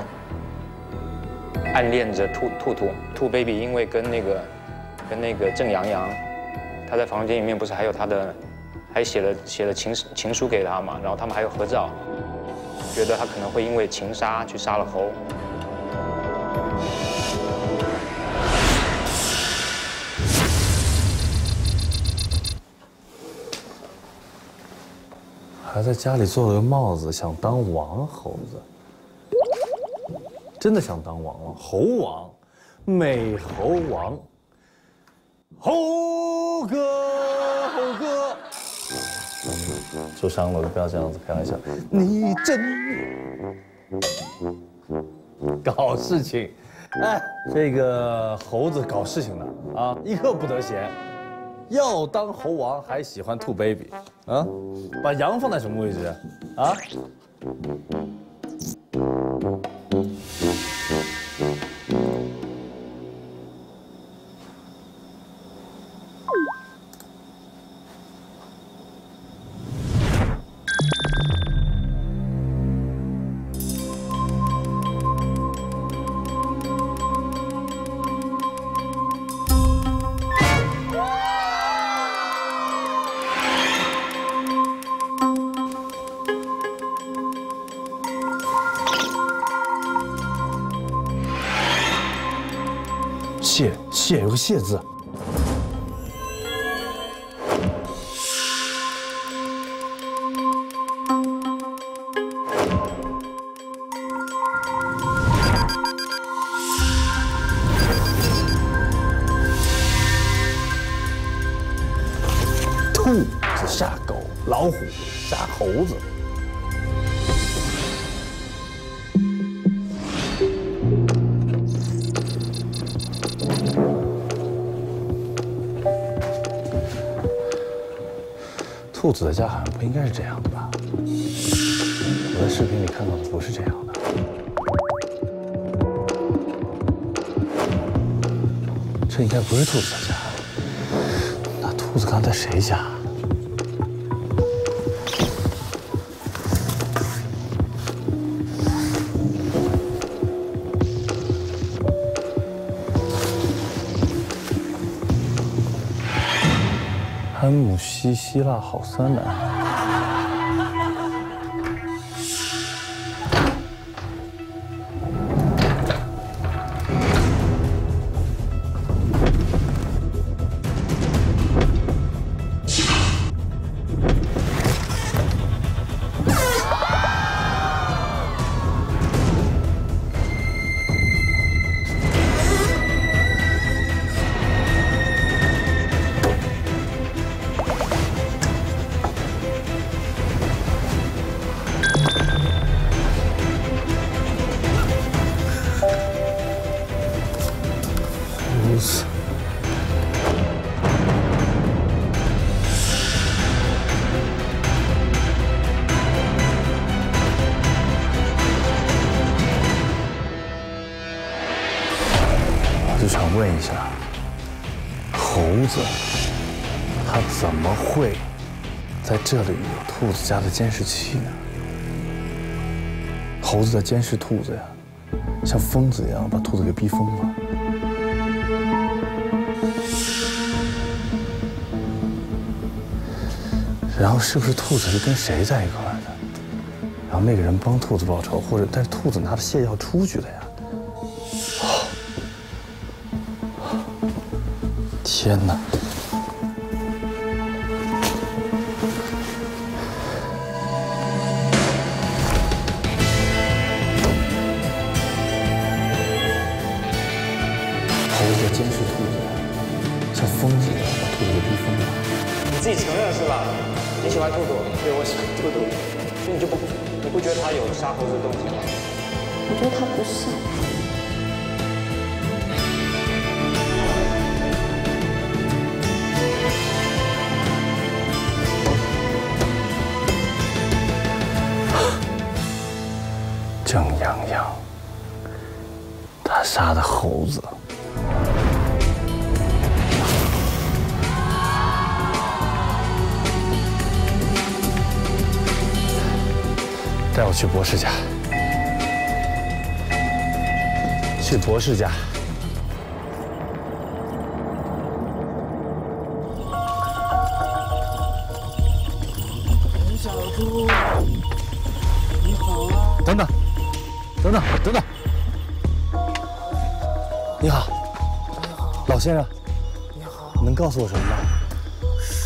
暗恋着兔兔兔兔 baby，因为跟那个跟那个郑阳阳，他在房间里面不是还有他的，还写了写了情情书给他嘛，然后他们还有合照，觉得他可能会因为情杀去杀了猴。还在家里做了个帽子，想当王猴子，真的想当王了，猴王，美猴王，猴哥，猴哥，受伤了，不要这样子开玩笑，你真搞事情，哎，这个猴子搞事情的啊，一刻不得闲。要当猴王还喜欢兔 baby，啊，把羊放在什么位置？啊？戒指兔子的家好像不应该是这样的吧？我在视频里看到的不是这样的。这应该不是兔子的家，那兔子刚在谁家？西希希腊好酸奶。家的监视器呢？猴子在监视兔子呀，像疯子一样把兔子给逼疯了。然后是不是兔子是跟谁在一块的？然后那个人帮兔子报仇，或者但是兔子拿着泻药出去了呀？天哪！杀猴子的动机吗？我觉得他不像。郑洋洋，他杀的猴子。去博士家。去博士家。陈小猪，你好啊！等等，等等，等等。你好，你好，老先生，你好，能告诉我什么吗？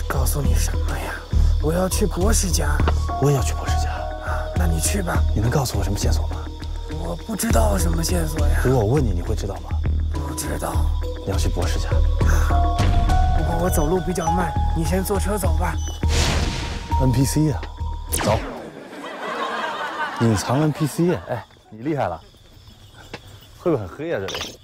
告诉你什么呀？我要去博士家。我也要去博士你去吧。你能告诉我什么线索吗？我不知道什么线索呀。如果我问你，你会知道吗？不知道。你要去博士家。不过我走路比较慢，你先坐车走吧。NPC 呀、走。隐藏 NPC 呀、哎，你厉害了。会不会很黑啊？这里。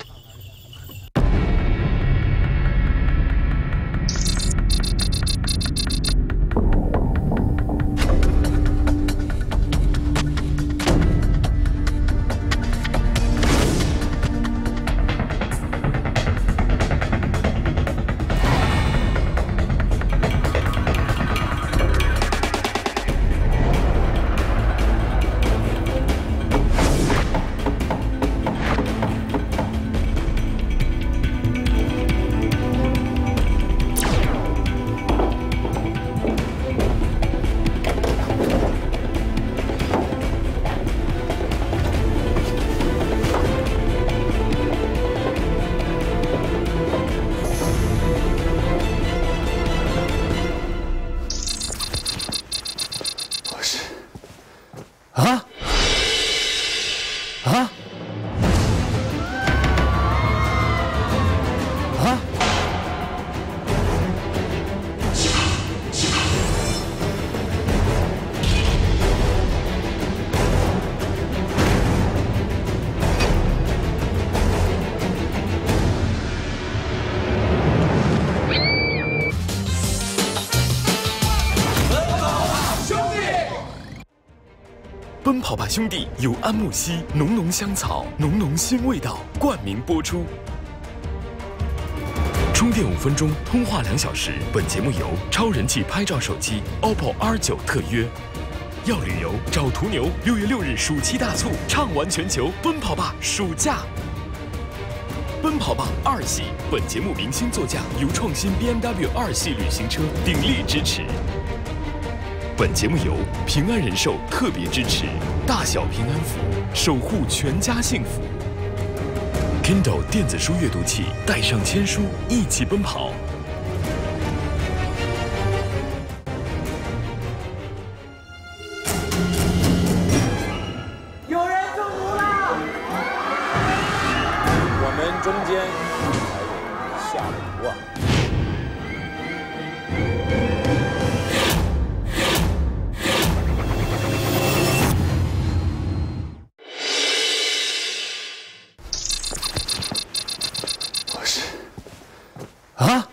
奔跑吧兄弟由安慕希浓浓香草、浓浓新味道冠名播出。充电五分钟，通话两小时。本节目由超人气拍照手机 OPPO R9 特约。要旅游找途牛，六月六日暑期大促，畅玩全球，奔跑吧暑假。奔跑吧二系，本节目明星座驾由创新 BMW 二系旅行车鼎力支持。本节目由平安人寿特别支持，大小平安福，守护全家幸福。Kindle 电子书阅读器，带上签书，一起奔跑。啊？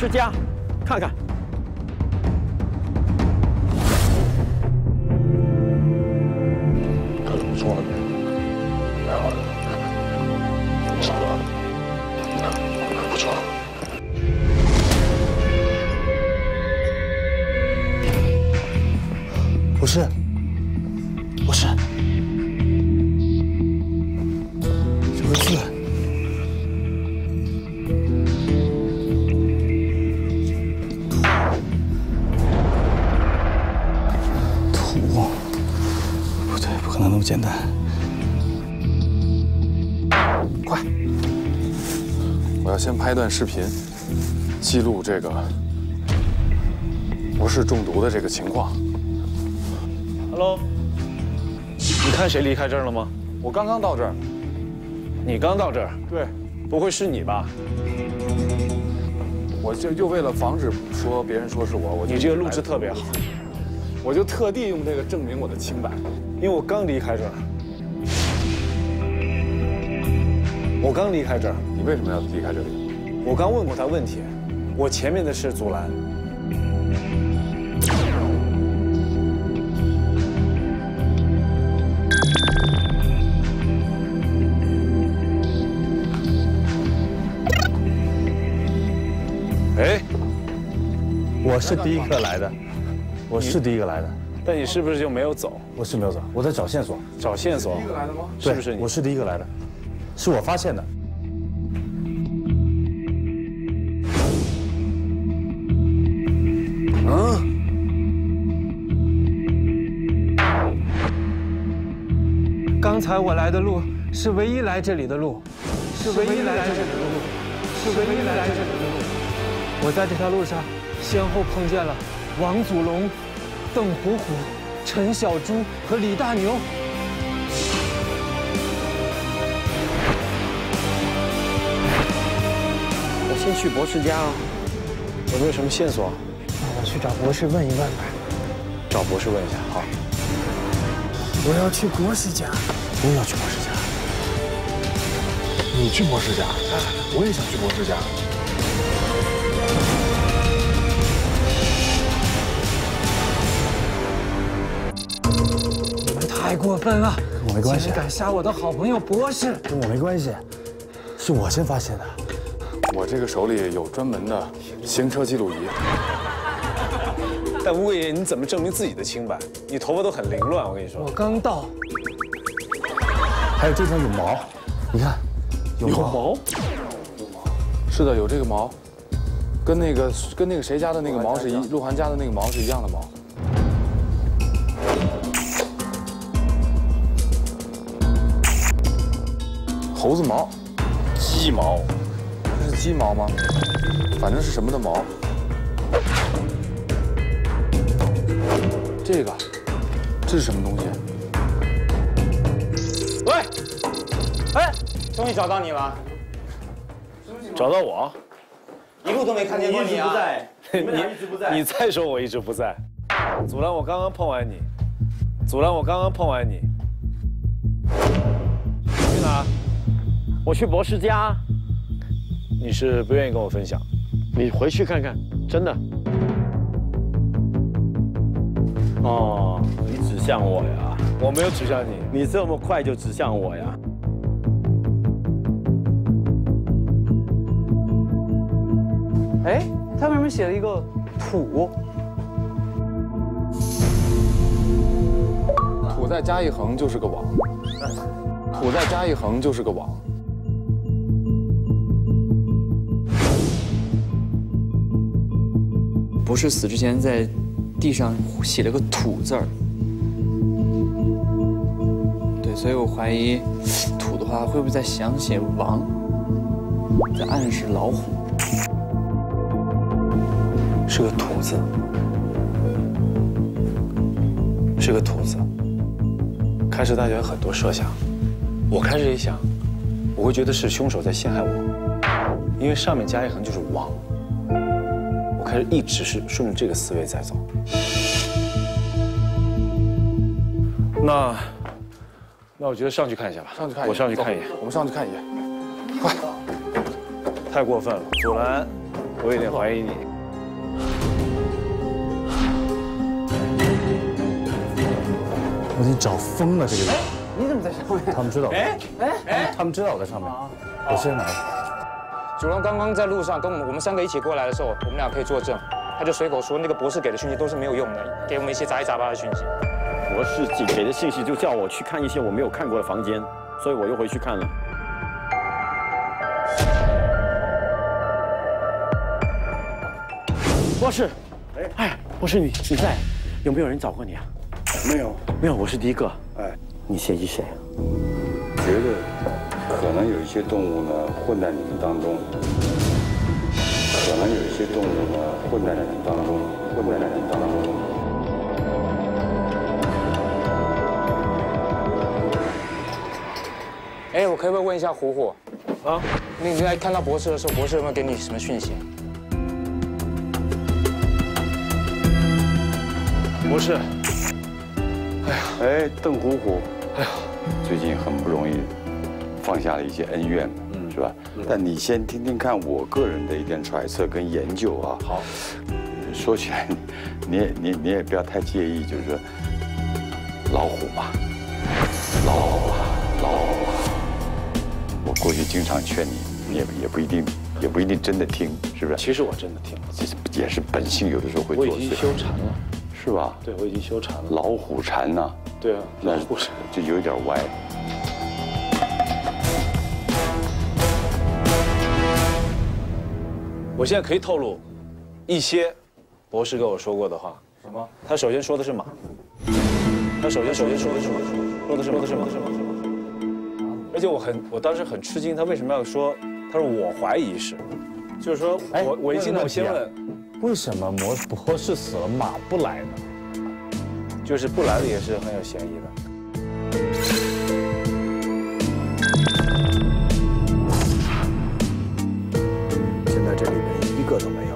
是家。拍段视频，记录这个不是中毒的这个情况。Hello，你看谁离开这儿了吗？我刚刚到这儿。你刚到这儿？对，不会是你吧？我就就为了防止说别人说是我，我你这个录制特别好，我就特地用这个证明我的清白。因为我刚离开这儿，我刚离开这儿，你为什么要离开这里？我刚问过他问题，我前面的是阻拦。哎，我是第一个来的，我是第一个来的，但你是不是就没有走？我是没有走，我在找线索，找线索。第一个来的吗？是不是你？我是第一个来的，是我发现的。来的路是唯一来这里的路，是唯一来这里的路，是唯一来这里的路。我在这条路上先后碰见了王祖龙、邓虎虎、陈小猪和李大牛。我先去博士家啊，有没有什么线索？那我去找博士问一问吧。找博士问一下，好。我要去博士家。我也要去博士家。你去博士家？我也想去博士家。你们太过分了！跟我没关系敢杀我的好朋友博士！跟我没关系，是我先发现的。我这个手里有专门的行车记录仪。但吴伟业，你怎么证明自己的清白？你头发都很凌乱，我跟你说。我刚到。还有这条有毛，你看，有毛。是的，有这个毛，跟那个跟那个谁家的那个毛是一，鹿晗家的那个毛是一样的毛。猴子毛，鸡毛，这是鸡毛吗？反正是什么的毛。这个，这是什么东西？终于找到你了，找到我？一路都没看见过你啊！你你再说我一直不在，祖蓝我刚刚碰完你，祖蓝我刚刚碰完你，去哪？我去博士家。你是不愿意跟我分享？你回去看看，真的。哦，你指向我呀？我没有指向你。你这么快就指向我呀？哎，他为什么写了一个土？土再加一横就是个王，土再加一横就是个王。不是死之前在地上写了个土字儿，对，所以我怀疑土的话会不会在想写王，在暗示老虎。是个土字，是个土字。开始大家有很多设想，我开始也想，我会觉得是凶手在陷害我，因为上面加一横就是王。我开始一直是顺着这个思维在走。那，那我觉得上去看一下吧。上去看一眼。我上去看一眼。我们上去看一眼。快！太过分了，祖蓝，我有点怀疑你。我已经找疯了这个人。你怎么在上面？他们知道。哎哎哎！他们知道我在上面。我先来。主任刚刚在路上跟我们我们三个一起过来的时候，我们俩可以作证。他就随口说那个博士给的讯息都是没有用的，给我们一些杂七杂八的讯息。博士给的信息就叫我去看一些我没有看过的房间，所以我又回去看了。博士，哎，博士你你在，有没有人找过你啊？没有，没有，我是第一个。哎，你嫌弃谁啊？觉得可能有一些动物呢混在你们当中，可能有一些动物呢混在你们当中，混在你们当中。哎，我可不可以问一下虎虎？啊，你在看到博士的时候，博士有没有给你什么讯息？博士，哎，邓虎虎，哎呀，最近很不容易放下了一些恩怨嗯，是吧？但你先听听看我个人的一点揣测跟研究啊。好，说起来，你也你你也不要太介意，就是说老虎嘛，老虎啊，老虎啊。我过去经常劝你，你也也不一定也不一定真的听，是不是？其实我真的听了，其实也是本性，有的时候会作祟。我已经修禅了，是吧？对，我已经修禅了。老虎禅呐，对啊，老虎禅就有一点歪。我现在可以透露一些博士跟我说过的话。什么？他首先说的是马。他首先首先说的是说的是说的是说的是马。而且我很我当时很吃惊，他为什么要说？他说我怀疑是，就是说我我一进来我先问，为什么博博士死了马不来呢？就是不来的也是很有嫌疑的。现在这里面一个都没有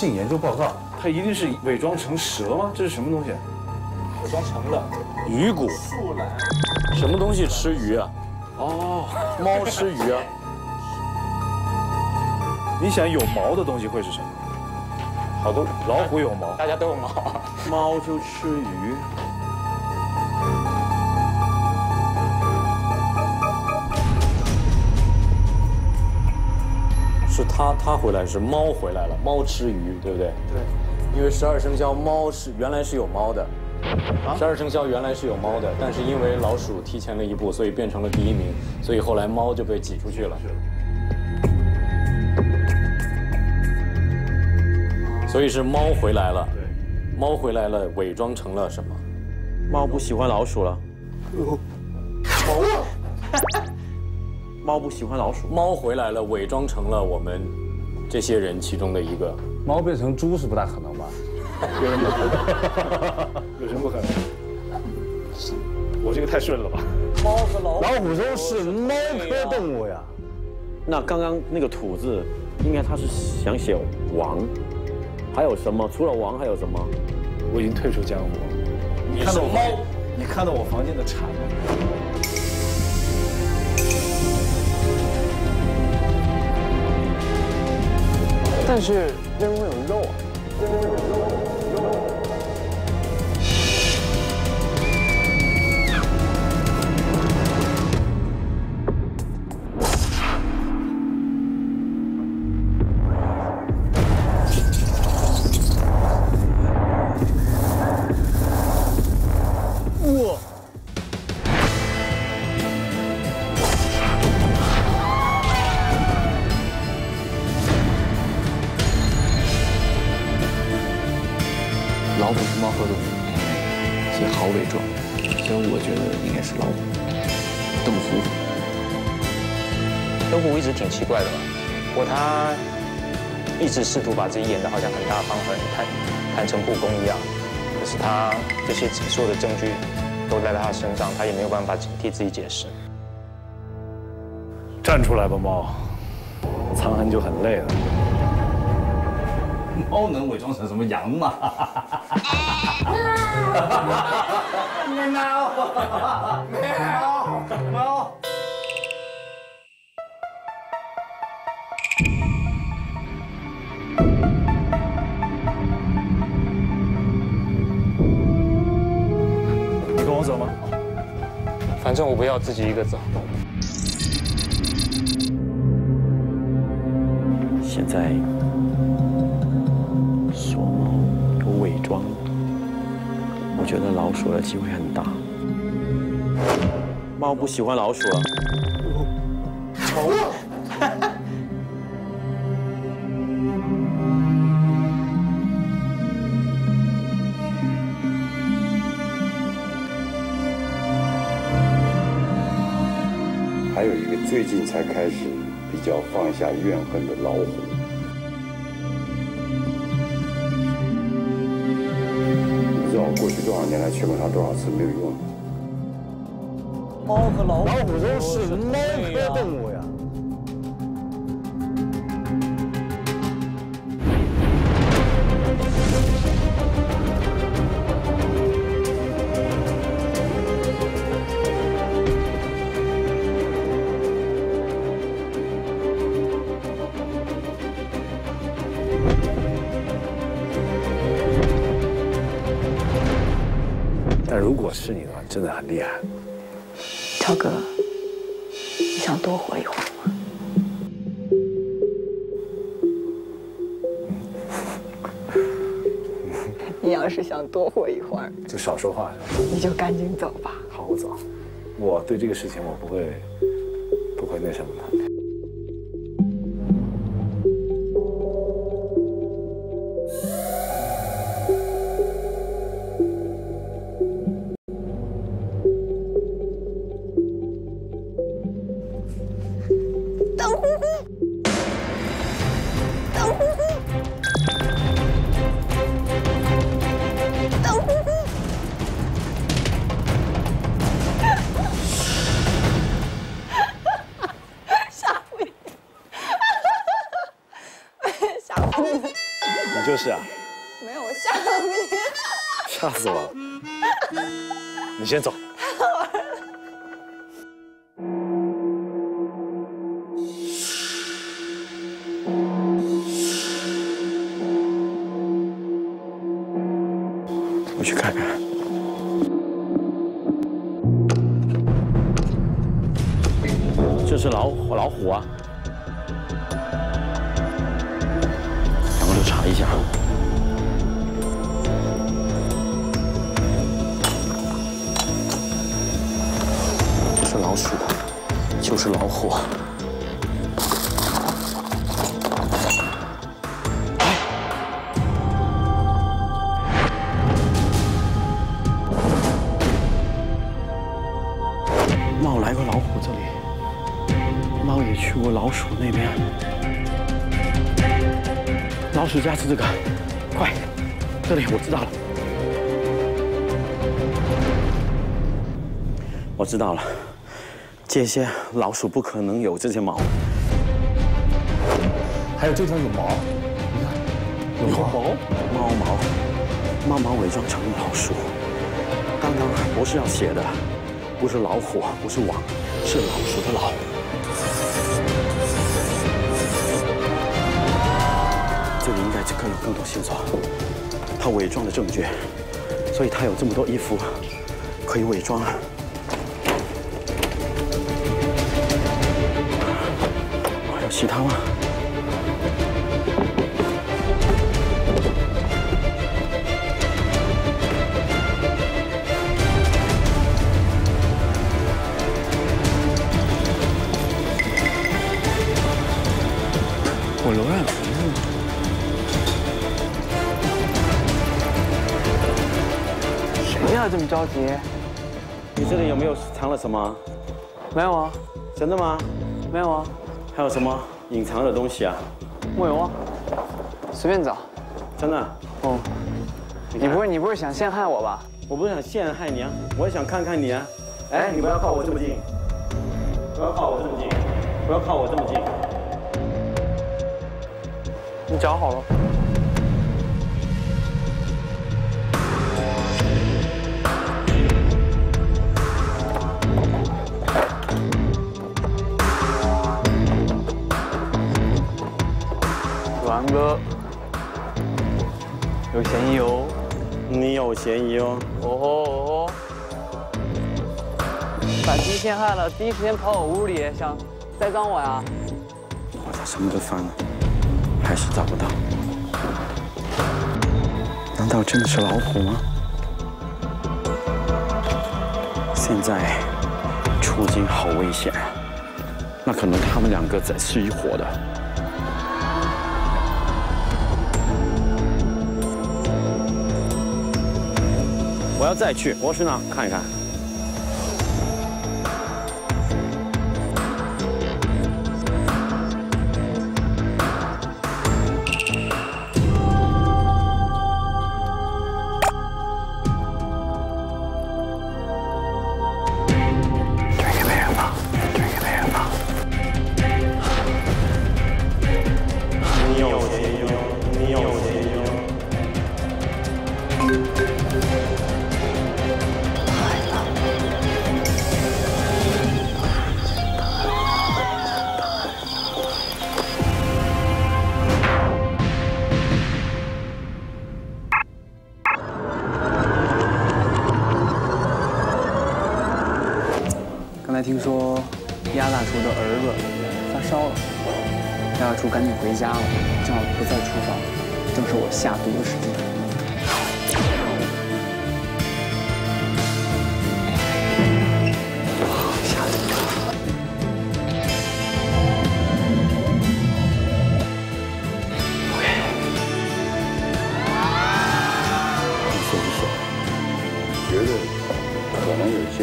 性研究报告，它一定是伪装成蛇吗？这是什么东西？伪装成了鱼骨，什么东西吃鱼啊？哦，猫吃鱼啊？你想有毛的东西会是什么？好多老虎有毛，大家都有毛。猫就吃鱼。是它它回来是猫回来了，猫吃鱼，对不对？对。因为十二生肖猫是原来是有猫的，十二生肖原来是有猫的，但是因为老鼠提前了一步，所以变成了第一名，所以后来猫就被挤出去了。所以是猫回来了，猫回来了，伪装成了什么？猫不喜欢老鼠了。猫不喜欢老鼠。猫回来了，伪装成了我们这些人其中的一个。猫变成猪是不大可能吧？有人不可能，有什么不可能？我这个太顺了吧？猫和老虎，老虎都是猫科动物呀。那刚刚那个土字，应该他是想写王，还有什么？除了王还有什么？我已经退出江湖了。你看到猫？你看到我房间的蝉吗？但是那边会有肉啊？哇！试图把自己演得好像很大方、很坦坦诚不公一样。可是他这些所有的证据都在他身上，他也没有办法替自己解释。站出来吧，猫，藏很久很累了。猫能伪装成什么羊吗？喵 喵猫。你反正我不要自己一个走。现在说猫有伪装，我觉得老鼠的机会很大。猫不喜欢老鼠了。最近才开始比较放下怨恨的老虎。你不知道我过去多少年来劝过他多少次没有用。猫和老虎，老虎都是猫科动物少说话是吧？你就赶紧走吧。好，我走。我对这个事情我不会知道了，这些老鼠不可能有这些毛。还有这条有毛，你看，有毛，猫毛，猫毛伪装成老鼠。刚刚博士要写的，不是老虎，不是网，是老鼠的老。这里应该可以有更多线索。他伪装的证据，所以他有这么多衣服可以伪装。其他吗？我罗汉符谁呀、这么着急？你这里有没有藏了什么？没有啊。真的吗？没有啊。还有什么隐藏的东西啊？没有啊。随便找。真的？哦。你不会你不是想陷害我吧？我不是想陷害你啊，我也想看看你啊。哎，你不要靠我这么近，不要靠我这么近，不要靠我这么近。你找好了。哥有嫌疑哦，你有嫌疑哦。哦吼哦吼！把鸡陷害了，第一时间跑我屋里想栽赃我呀！我操什么都翻了，还是找不到。难道真的是老虎吗？现在处境好危险啊！那可能他们两个在是一伙的。我要再去博士那看一看。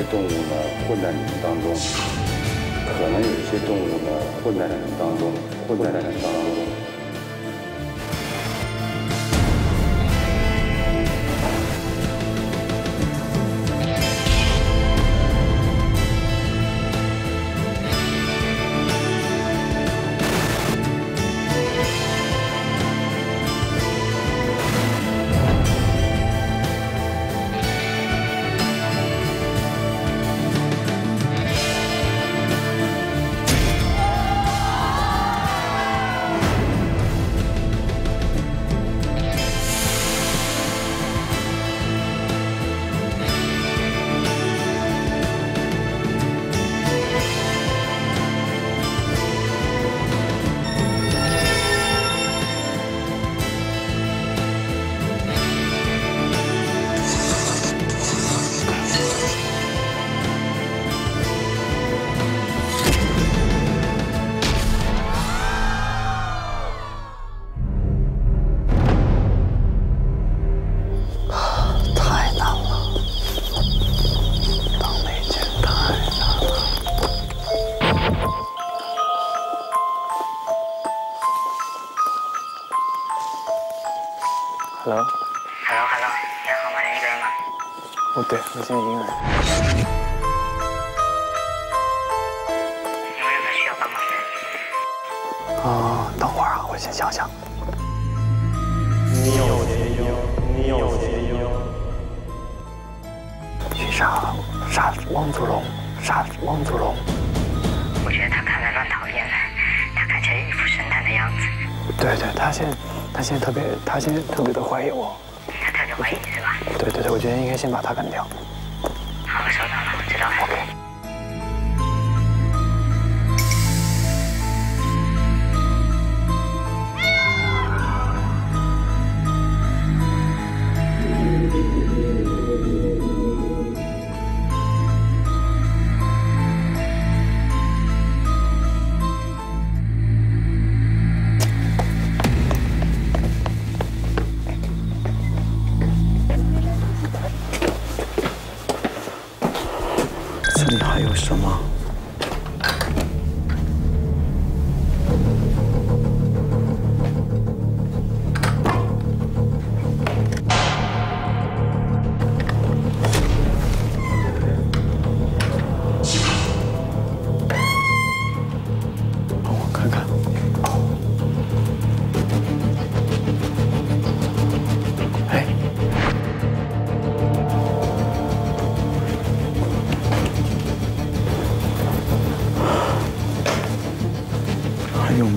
动物呢混在你们当中，可能有一些动物呢混在你们当中，混在你们当中。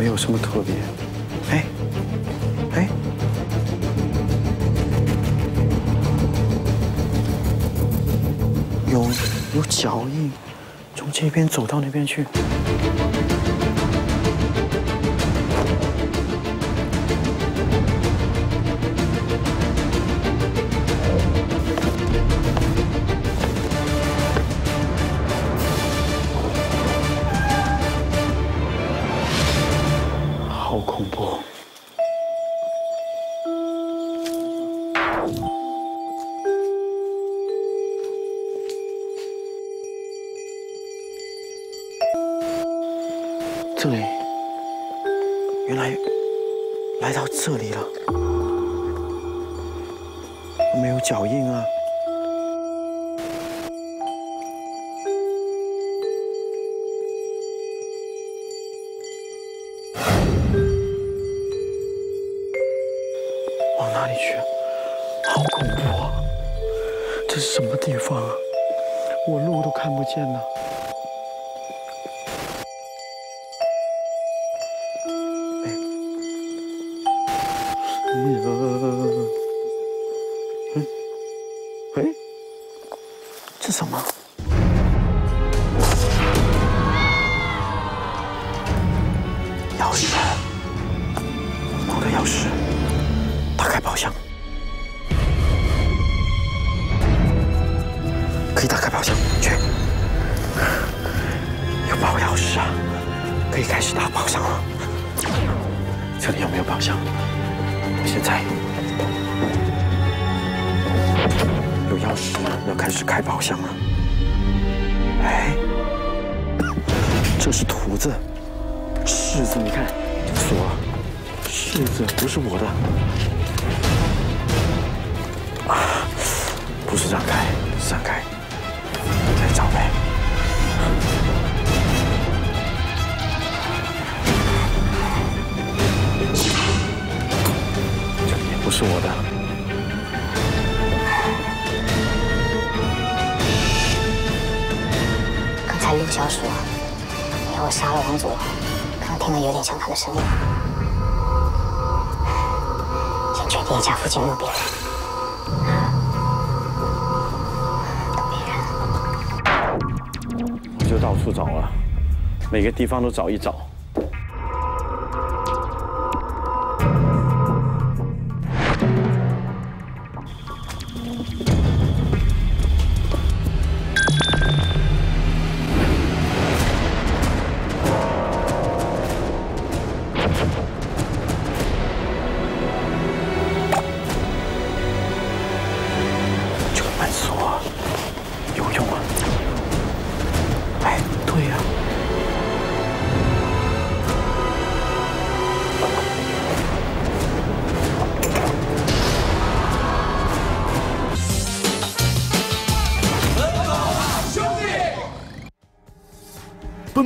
没有什么特别。哎哎。有有脚印从这边走到那边去。地方都找一找。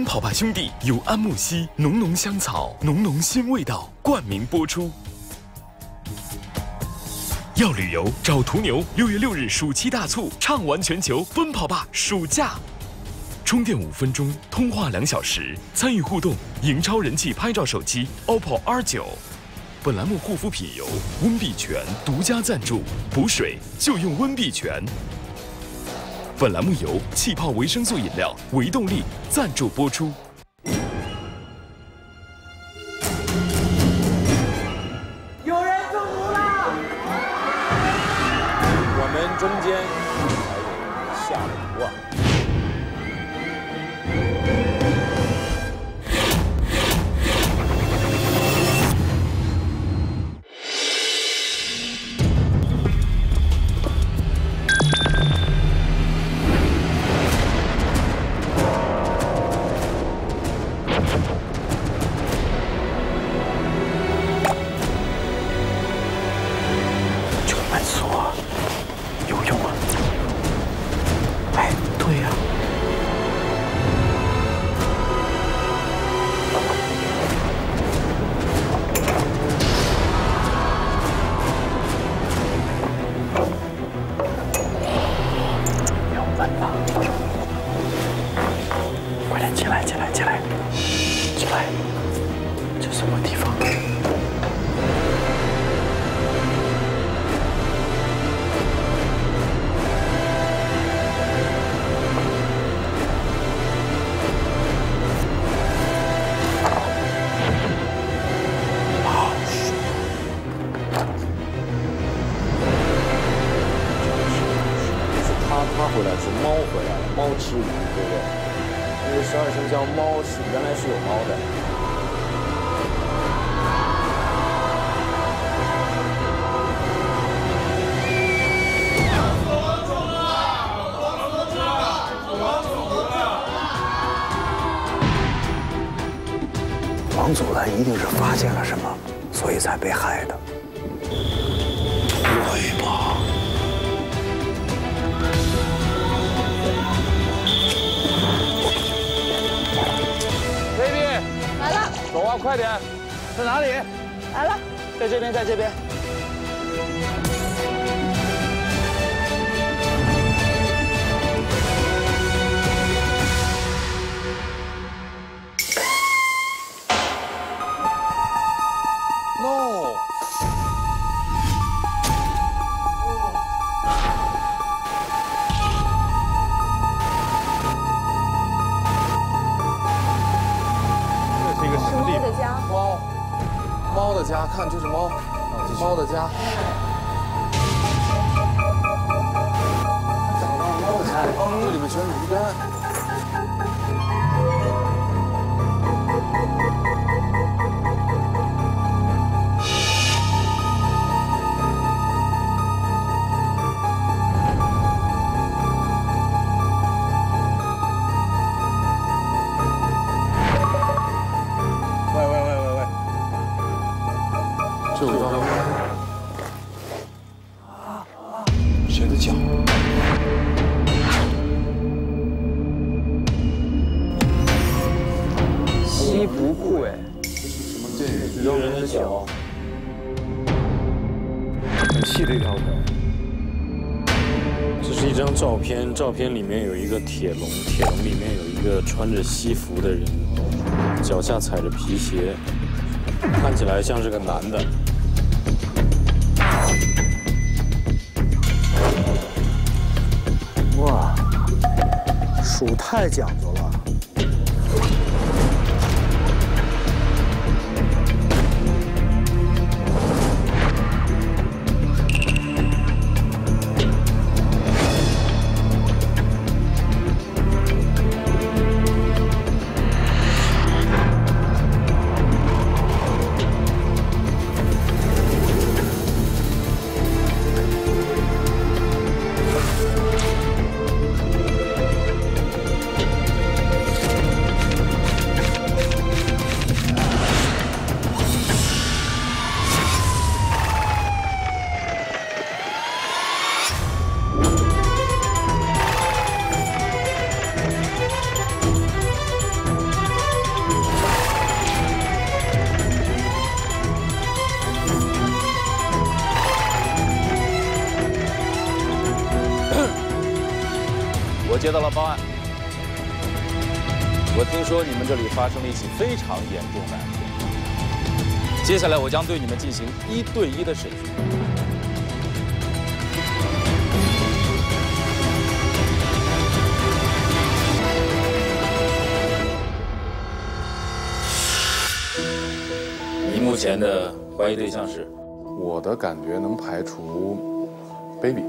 奔跑吧兄弟由安慕希浓浓香草浓浓新味道冠名播出要旅游找途牛六月六日暑期大促畅玩全球奔跑吧暑假充电五分钟通话两小时参与互动赢超人气拍照手机 oppo r 九本栏目护肤品由温碧泉独家赞助补水就用温碧泉本栏目由气泡维生素饮料维动力赞助播出。家。片，里面有一个铁笼，铁笼里面有一个穿着西服的人，脚下踩着皮鞋，看起来像是个男的。哇，数太讲究了。非常严重的案件，接下来我将对你们进行一对一的审讯。你目前的怀疑对象是？我的感觉能排除 baby，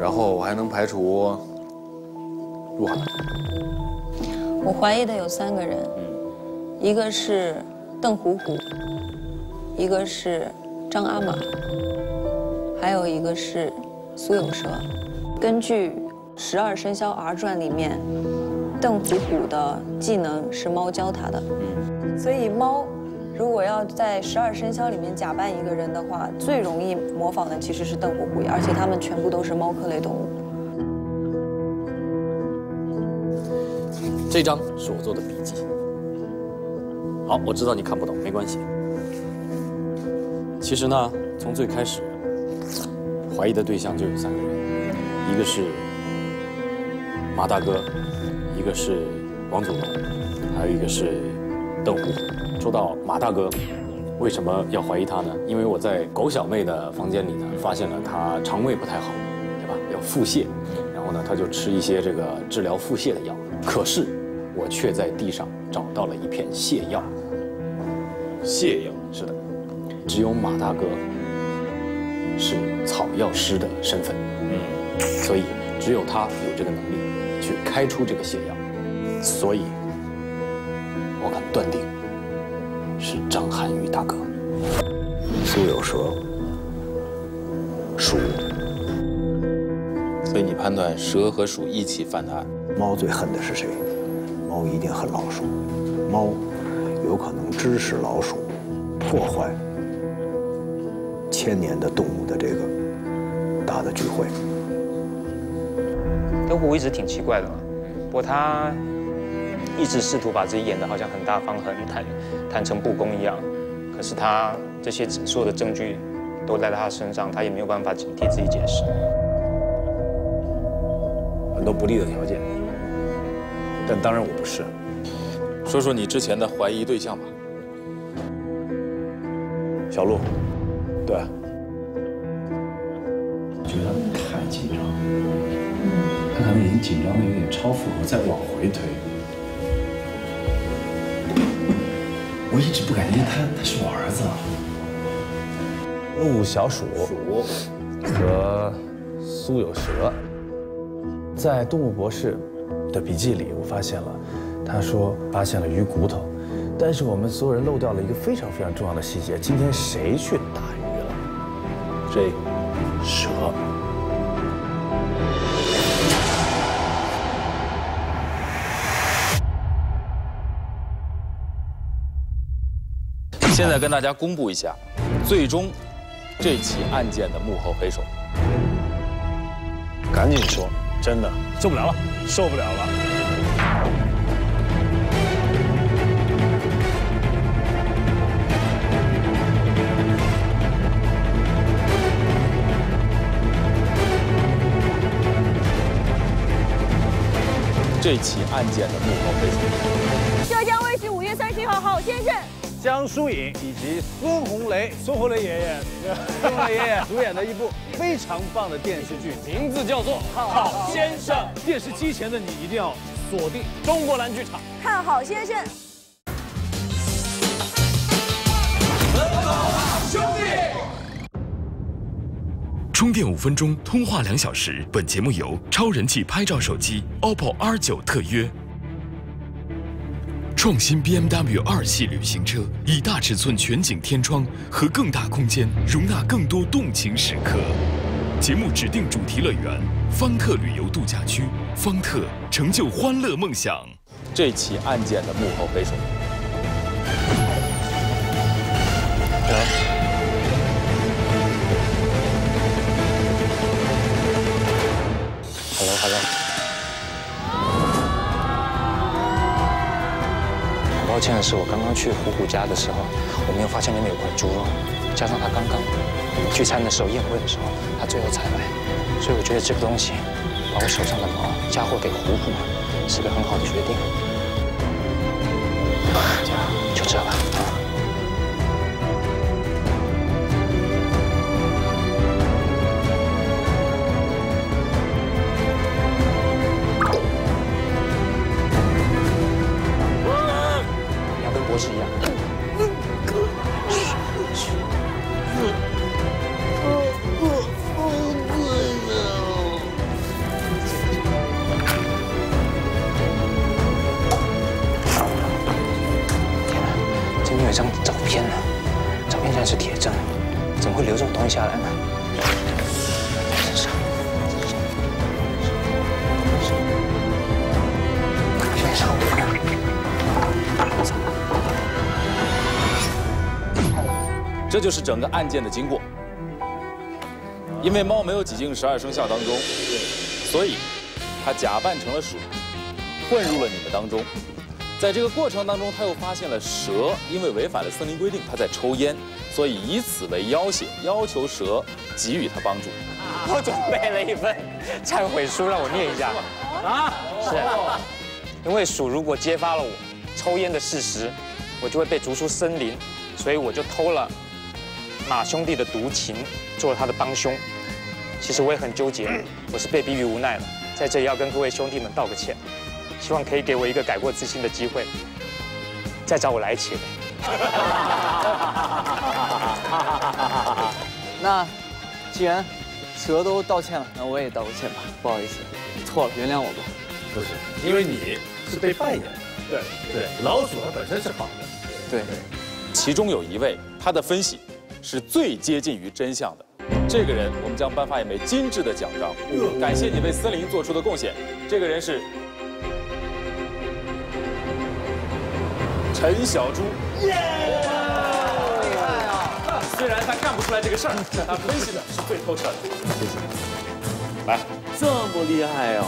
然后我还能排除鹿晗。我怀疑的有三个人，一个是邓虎虎，一个是张阿玛，还有一个是苏有蛇。根据《十二生肖 R 传》里面，邓虎虎的技能是猫教他的，所以猫如果要在十二生肖里面假扮一个人的话，最容易模仿的其实是邓虎虎，而且他们全部都是猫科类动物。这张是我做的笔记。好，我知道你看不懂，没关系。其实呢，从最开始，怀疑的对象就有三个人，一个是马大哥，一个是王祖龙，还有一个是邓虎。说到马大哥，为什么要怀疑他呢？因为我在狗小妹的房间里呢，发现了她肠胃不太好，对吧？有腹泻，然后呢，她就吃一些这个治疗腹泻的药。可是我却在地上找到了一片泻药。泻药是的，只有马大哥是草药师的身份。嗯，所以只有他有这个能力去开出这个泻药，所以我敢断定是张涵予大哥。苏有蛇，鼠，所以你判断蛇和鼠一起犯的案。猫最恨的是谁？猫一定恨老鼠。猫有可能指使老鼠破坏千年的动物的这个大的聚会。灯虎一直挺奇怪的嘛，不过他一直试图把自己演得好像很大方、很坦坦诚不公一样，可是他这些所有的证据都在他身上，他也没有办法替自己解释。很多不利的条件，但当然我不是。说说你之前的怀疑对象吧。小鹿，对。觉得太紧张，他可能已经紧张的有点超负荷，再往回推。我一直不敢相信他他是我儿子。陆小鼠和苏有蛇，在动物博士的笔记里，我发现了，他说发现了鱼骨头，但是我们所有人漏掉了一个非常非常重要的细节，今天谁去打鱼了？这蛇。现在跟大家公布一下，最终这起案件的幕后黑手。赶紧说，真的受不了了，受不了了。这起案件的幕后黑手。浙江卫视五月三十号，好先生。江疏影以及孙红雷，孙红雷爷爷，孙红雷爷爷主演的一部非常棒的电视剧，名字叫做《好先生》。电视机前的你一定要锁定中国蓝剧场，看好先生。兄弟。充电五分钟，通话两小时。本节目由超人气拍照手机 OPPO R9 特约。创新 BMW 二系旅行车，以大尺寸全景天窗和更大空间，容纳更多动情时刻。节目指定主题乐园——方特旅游度假区，方特成就欢乐梦想。这起案件的幕后黑手。抱歉的是，我刚刚去虎虎家的时候，我没有发现那边有块猪肉，加上他刚刚聚餐的时候宴会的时候，他最后才来，所以我觉得这个东西把我手上的毛嫁祸给虎虎，是个很好的决定。就这吧。整个案件的经过。因为猫没有挤进十二生肖当中，所以它假扮成了鼠，混入了你们当中。在这个过程当中，他又发现了蛇因为违反了森林规定，它在抽烟，所以以此为要挟，要求蛇给予他帮助。我准备了一份忏悔书，让我念一下。啊，是，因为鼠如果揭发了我抽烟的事实，我就会被逐出森林，所以我就偷了马兄弟的毒琴，做了他的帮凶。其实我也很纠结，我是被逼于无奈了，在这里要跟各位兄弟们道个歉，希望可以给我一个改过自新的机会，再找我来一起。那既然蛇都道歉了，那我也道个歉吧，不好意思，错了，原谅我吧。不是，因为你是被扮演的。对对，老鼠它本身是好的。对，其中有一位，他的分析是最接近于真相的。这个人，我们将颁发一枚精致的奖章，感谢你为森林做出的贡献。这个人是陈小猪。厉害啊！虽然他干不出来这个事儿，但他分析的是最透彻的。谢谢。来，这么厉害哦！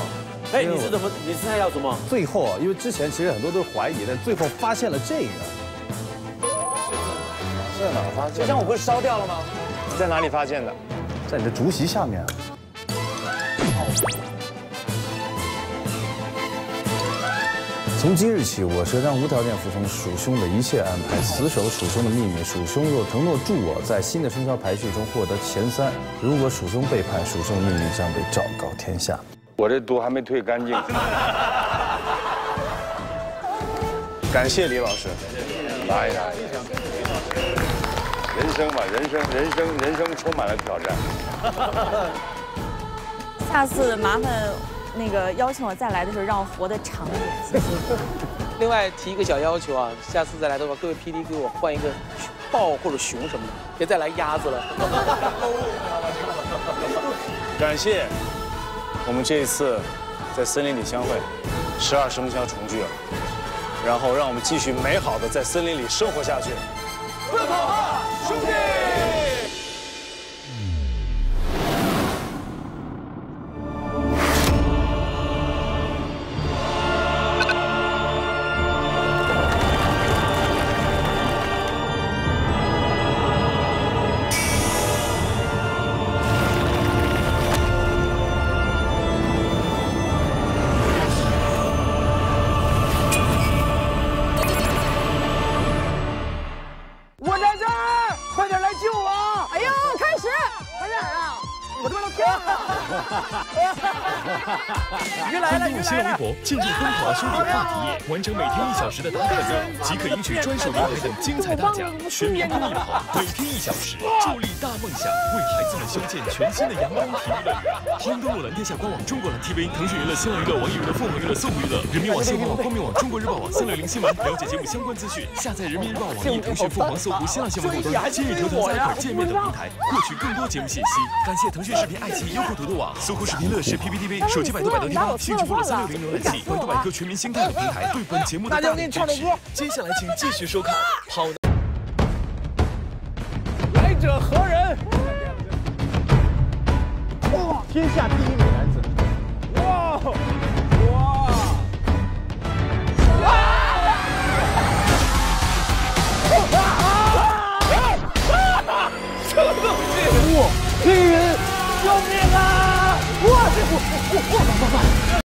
哎，你是怎么？你是猜要什么？最后啊，因为之前其实很多都是怀疑，但最后发现了这个。在哪发现？这箱我不是烧掉了吗？在哪里发现的？在你的竹席下面。从今日起，我蛇将无条件服从鼠兄的一切安排，死守鼠兄的秘密。鼠兄若承诺助我在新的生肖排序中获得前三，如果鼠兄背叛，鼠兄的秘密将被昭告天下。我这毒还没退干净。感谢李老师。来呀！人生嘛，人生，人生，人生充满了挑战。下次麻烦那个邀请我再来的时候，让我活得长一点，谢谢。另外提一个小要求啊，下次再来的话，各位 PD 给我换一个豹或者熊什么的，别再来鸭子了。感谢我们这一次在森林里相会，十二生肖重聚了，然后让我们继续美好的在森林里生活下去。奔跑吧，兄弟！进入奔跑吧兄弟话题页，完成每天一小时的打卡任务，即可赢取专属名牌等精彩大奖。全民公益跑，每天一小时，助力大梦想，为孩子们修建全新的阳光体育乐园。欢迎登录蓝天下官网、中国蓝 TV、腾讯娱乐、新浪娱乐、网易娱乐、凤凰娱乐、搜狐娱乐、人民网、新闻网、光明网、中国日报网、三六零新闻，了解节目相关资讯。下载人民日报网易、腾讯、凤凰、搜狐、新浪新闻客户端、今日头条、App 界面等平台，获取更多节目信息。感谢腾讯视频、爱奇艺、优酷土豆网、搜狐视频、乐视、PPTV、手机百度、百度贴吧、新直播的三六零浏览器、百度百科全民星探等平台对本节目的大力支持。接下来请继续收看跑。来者何人？天下第一名。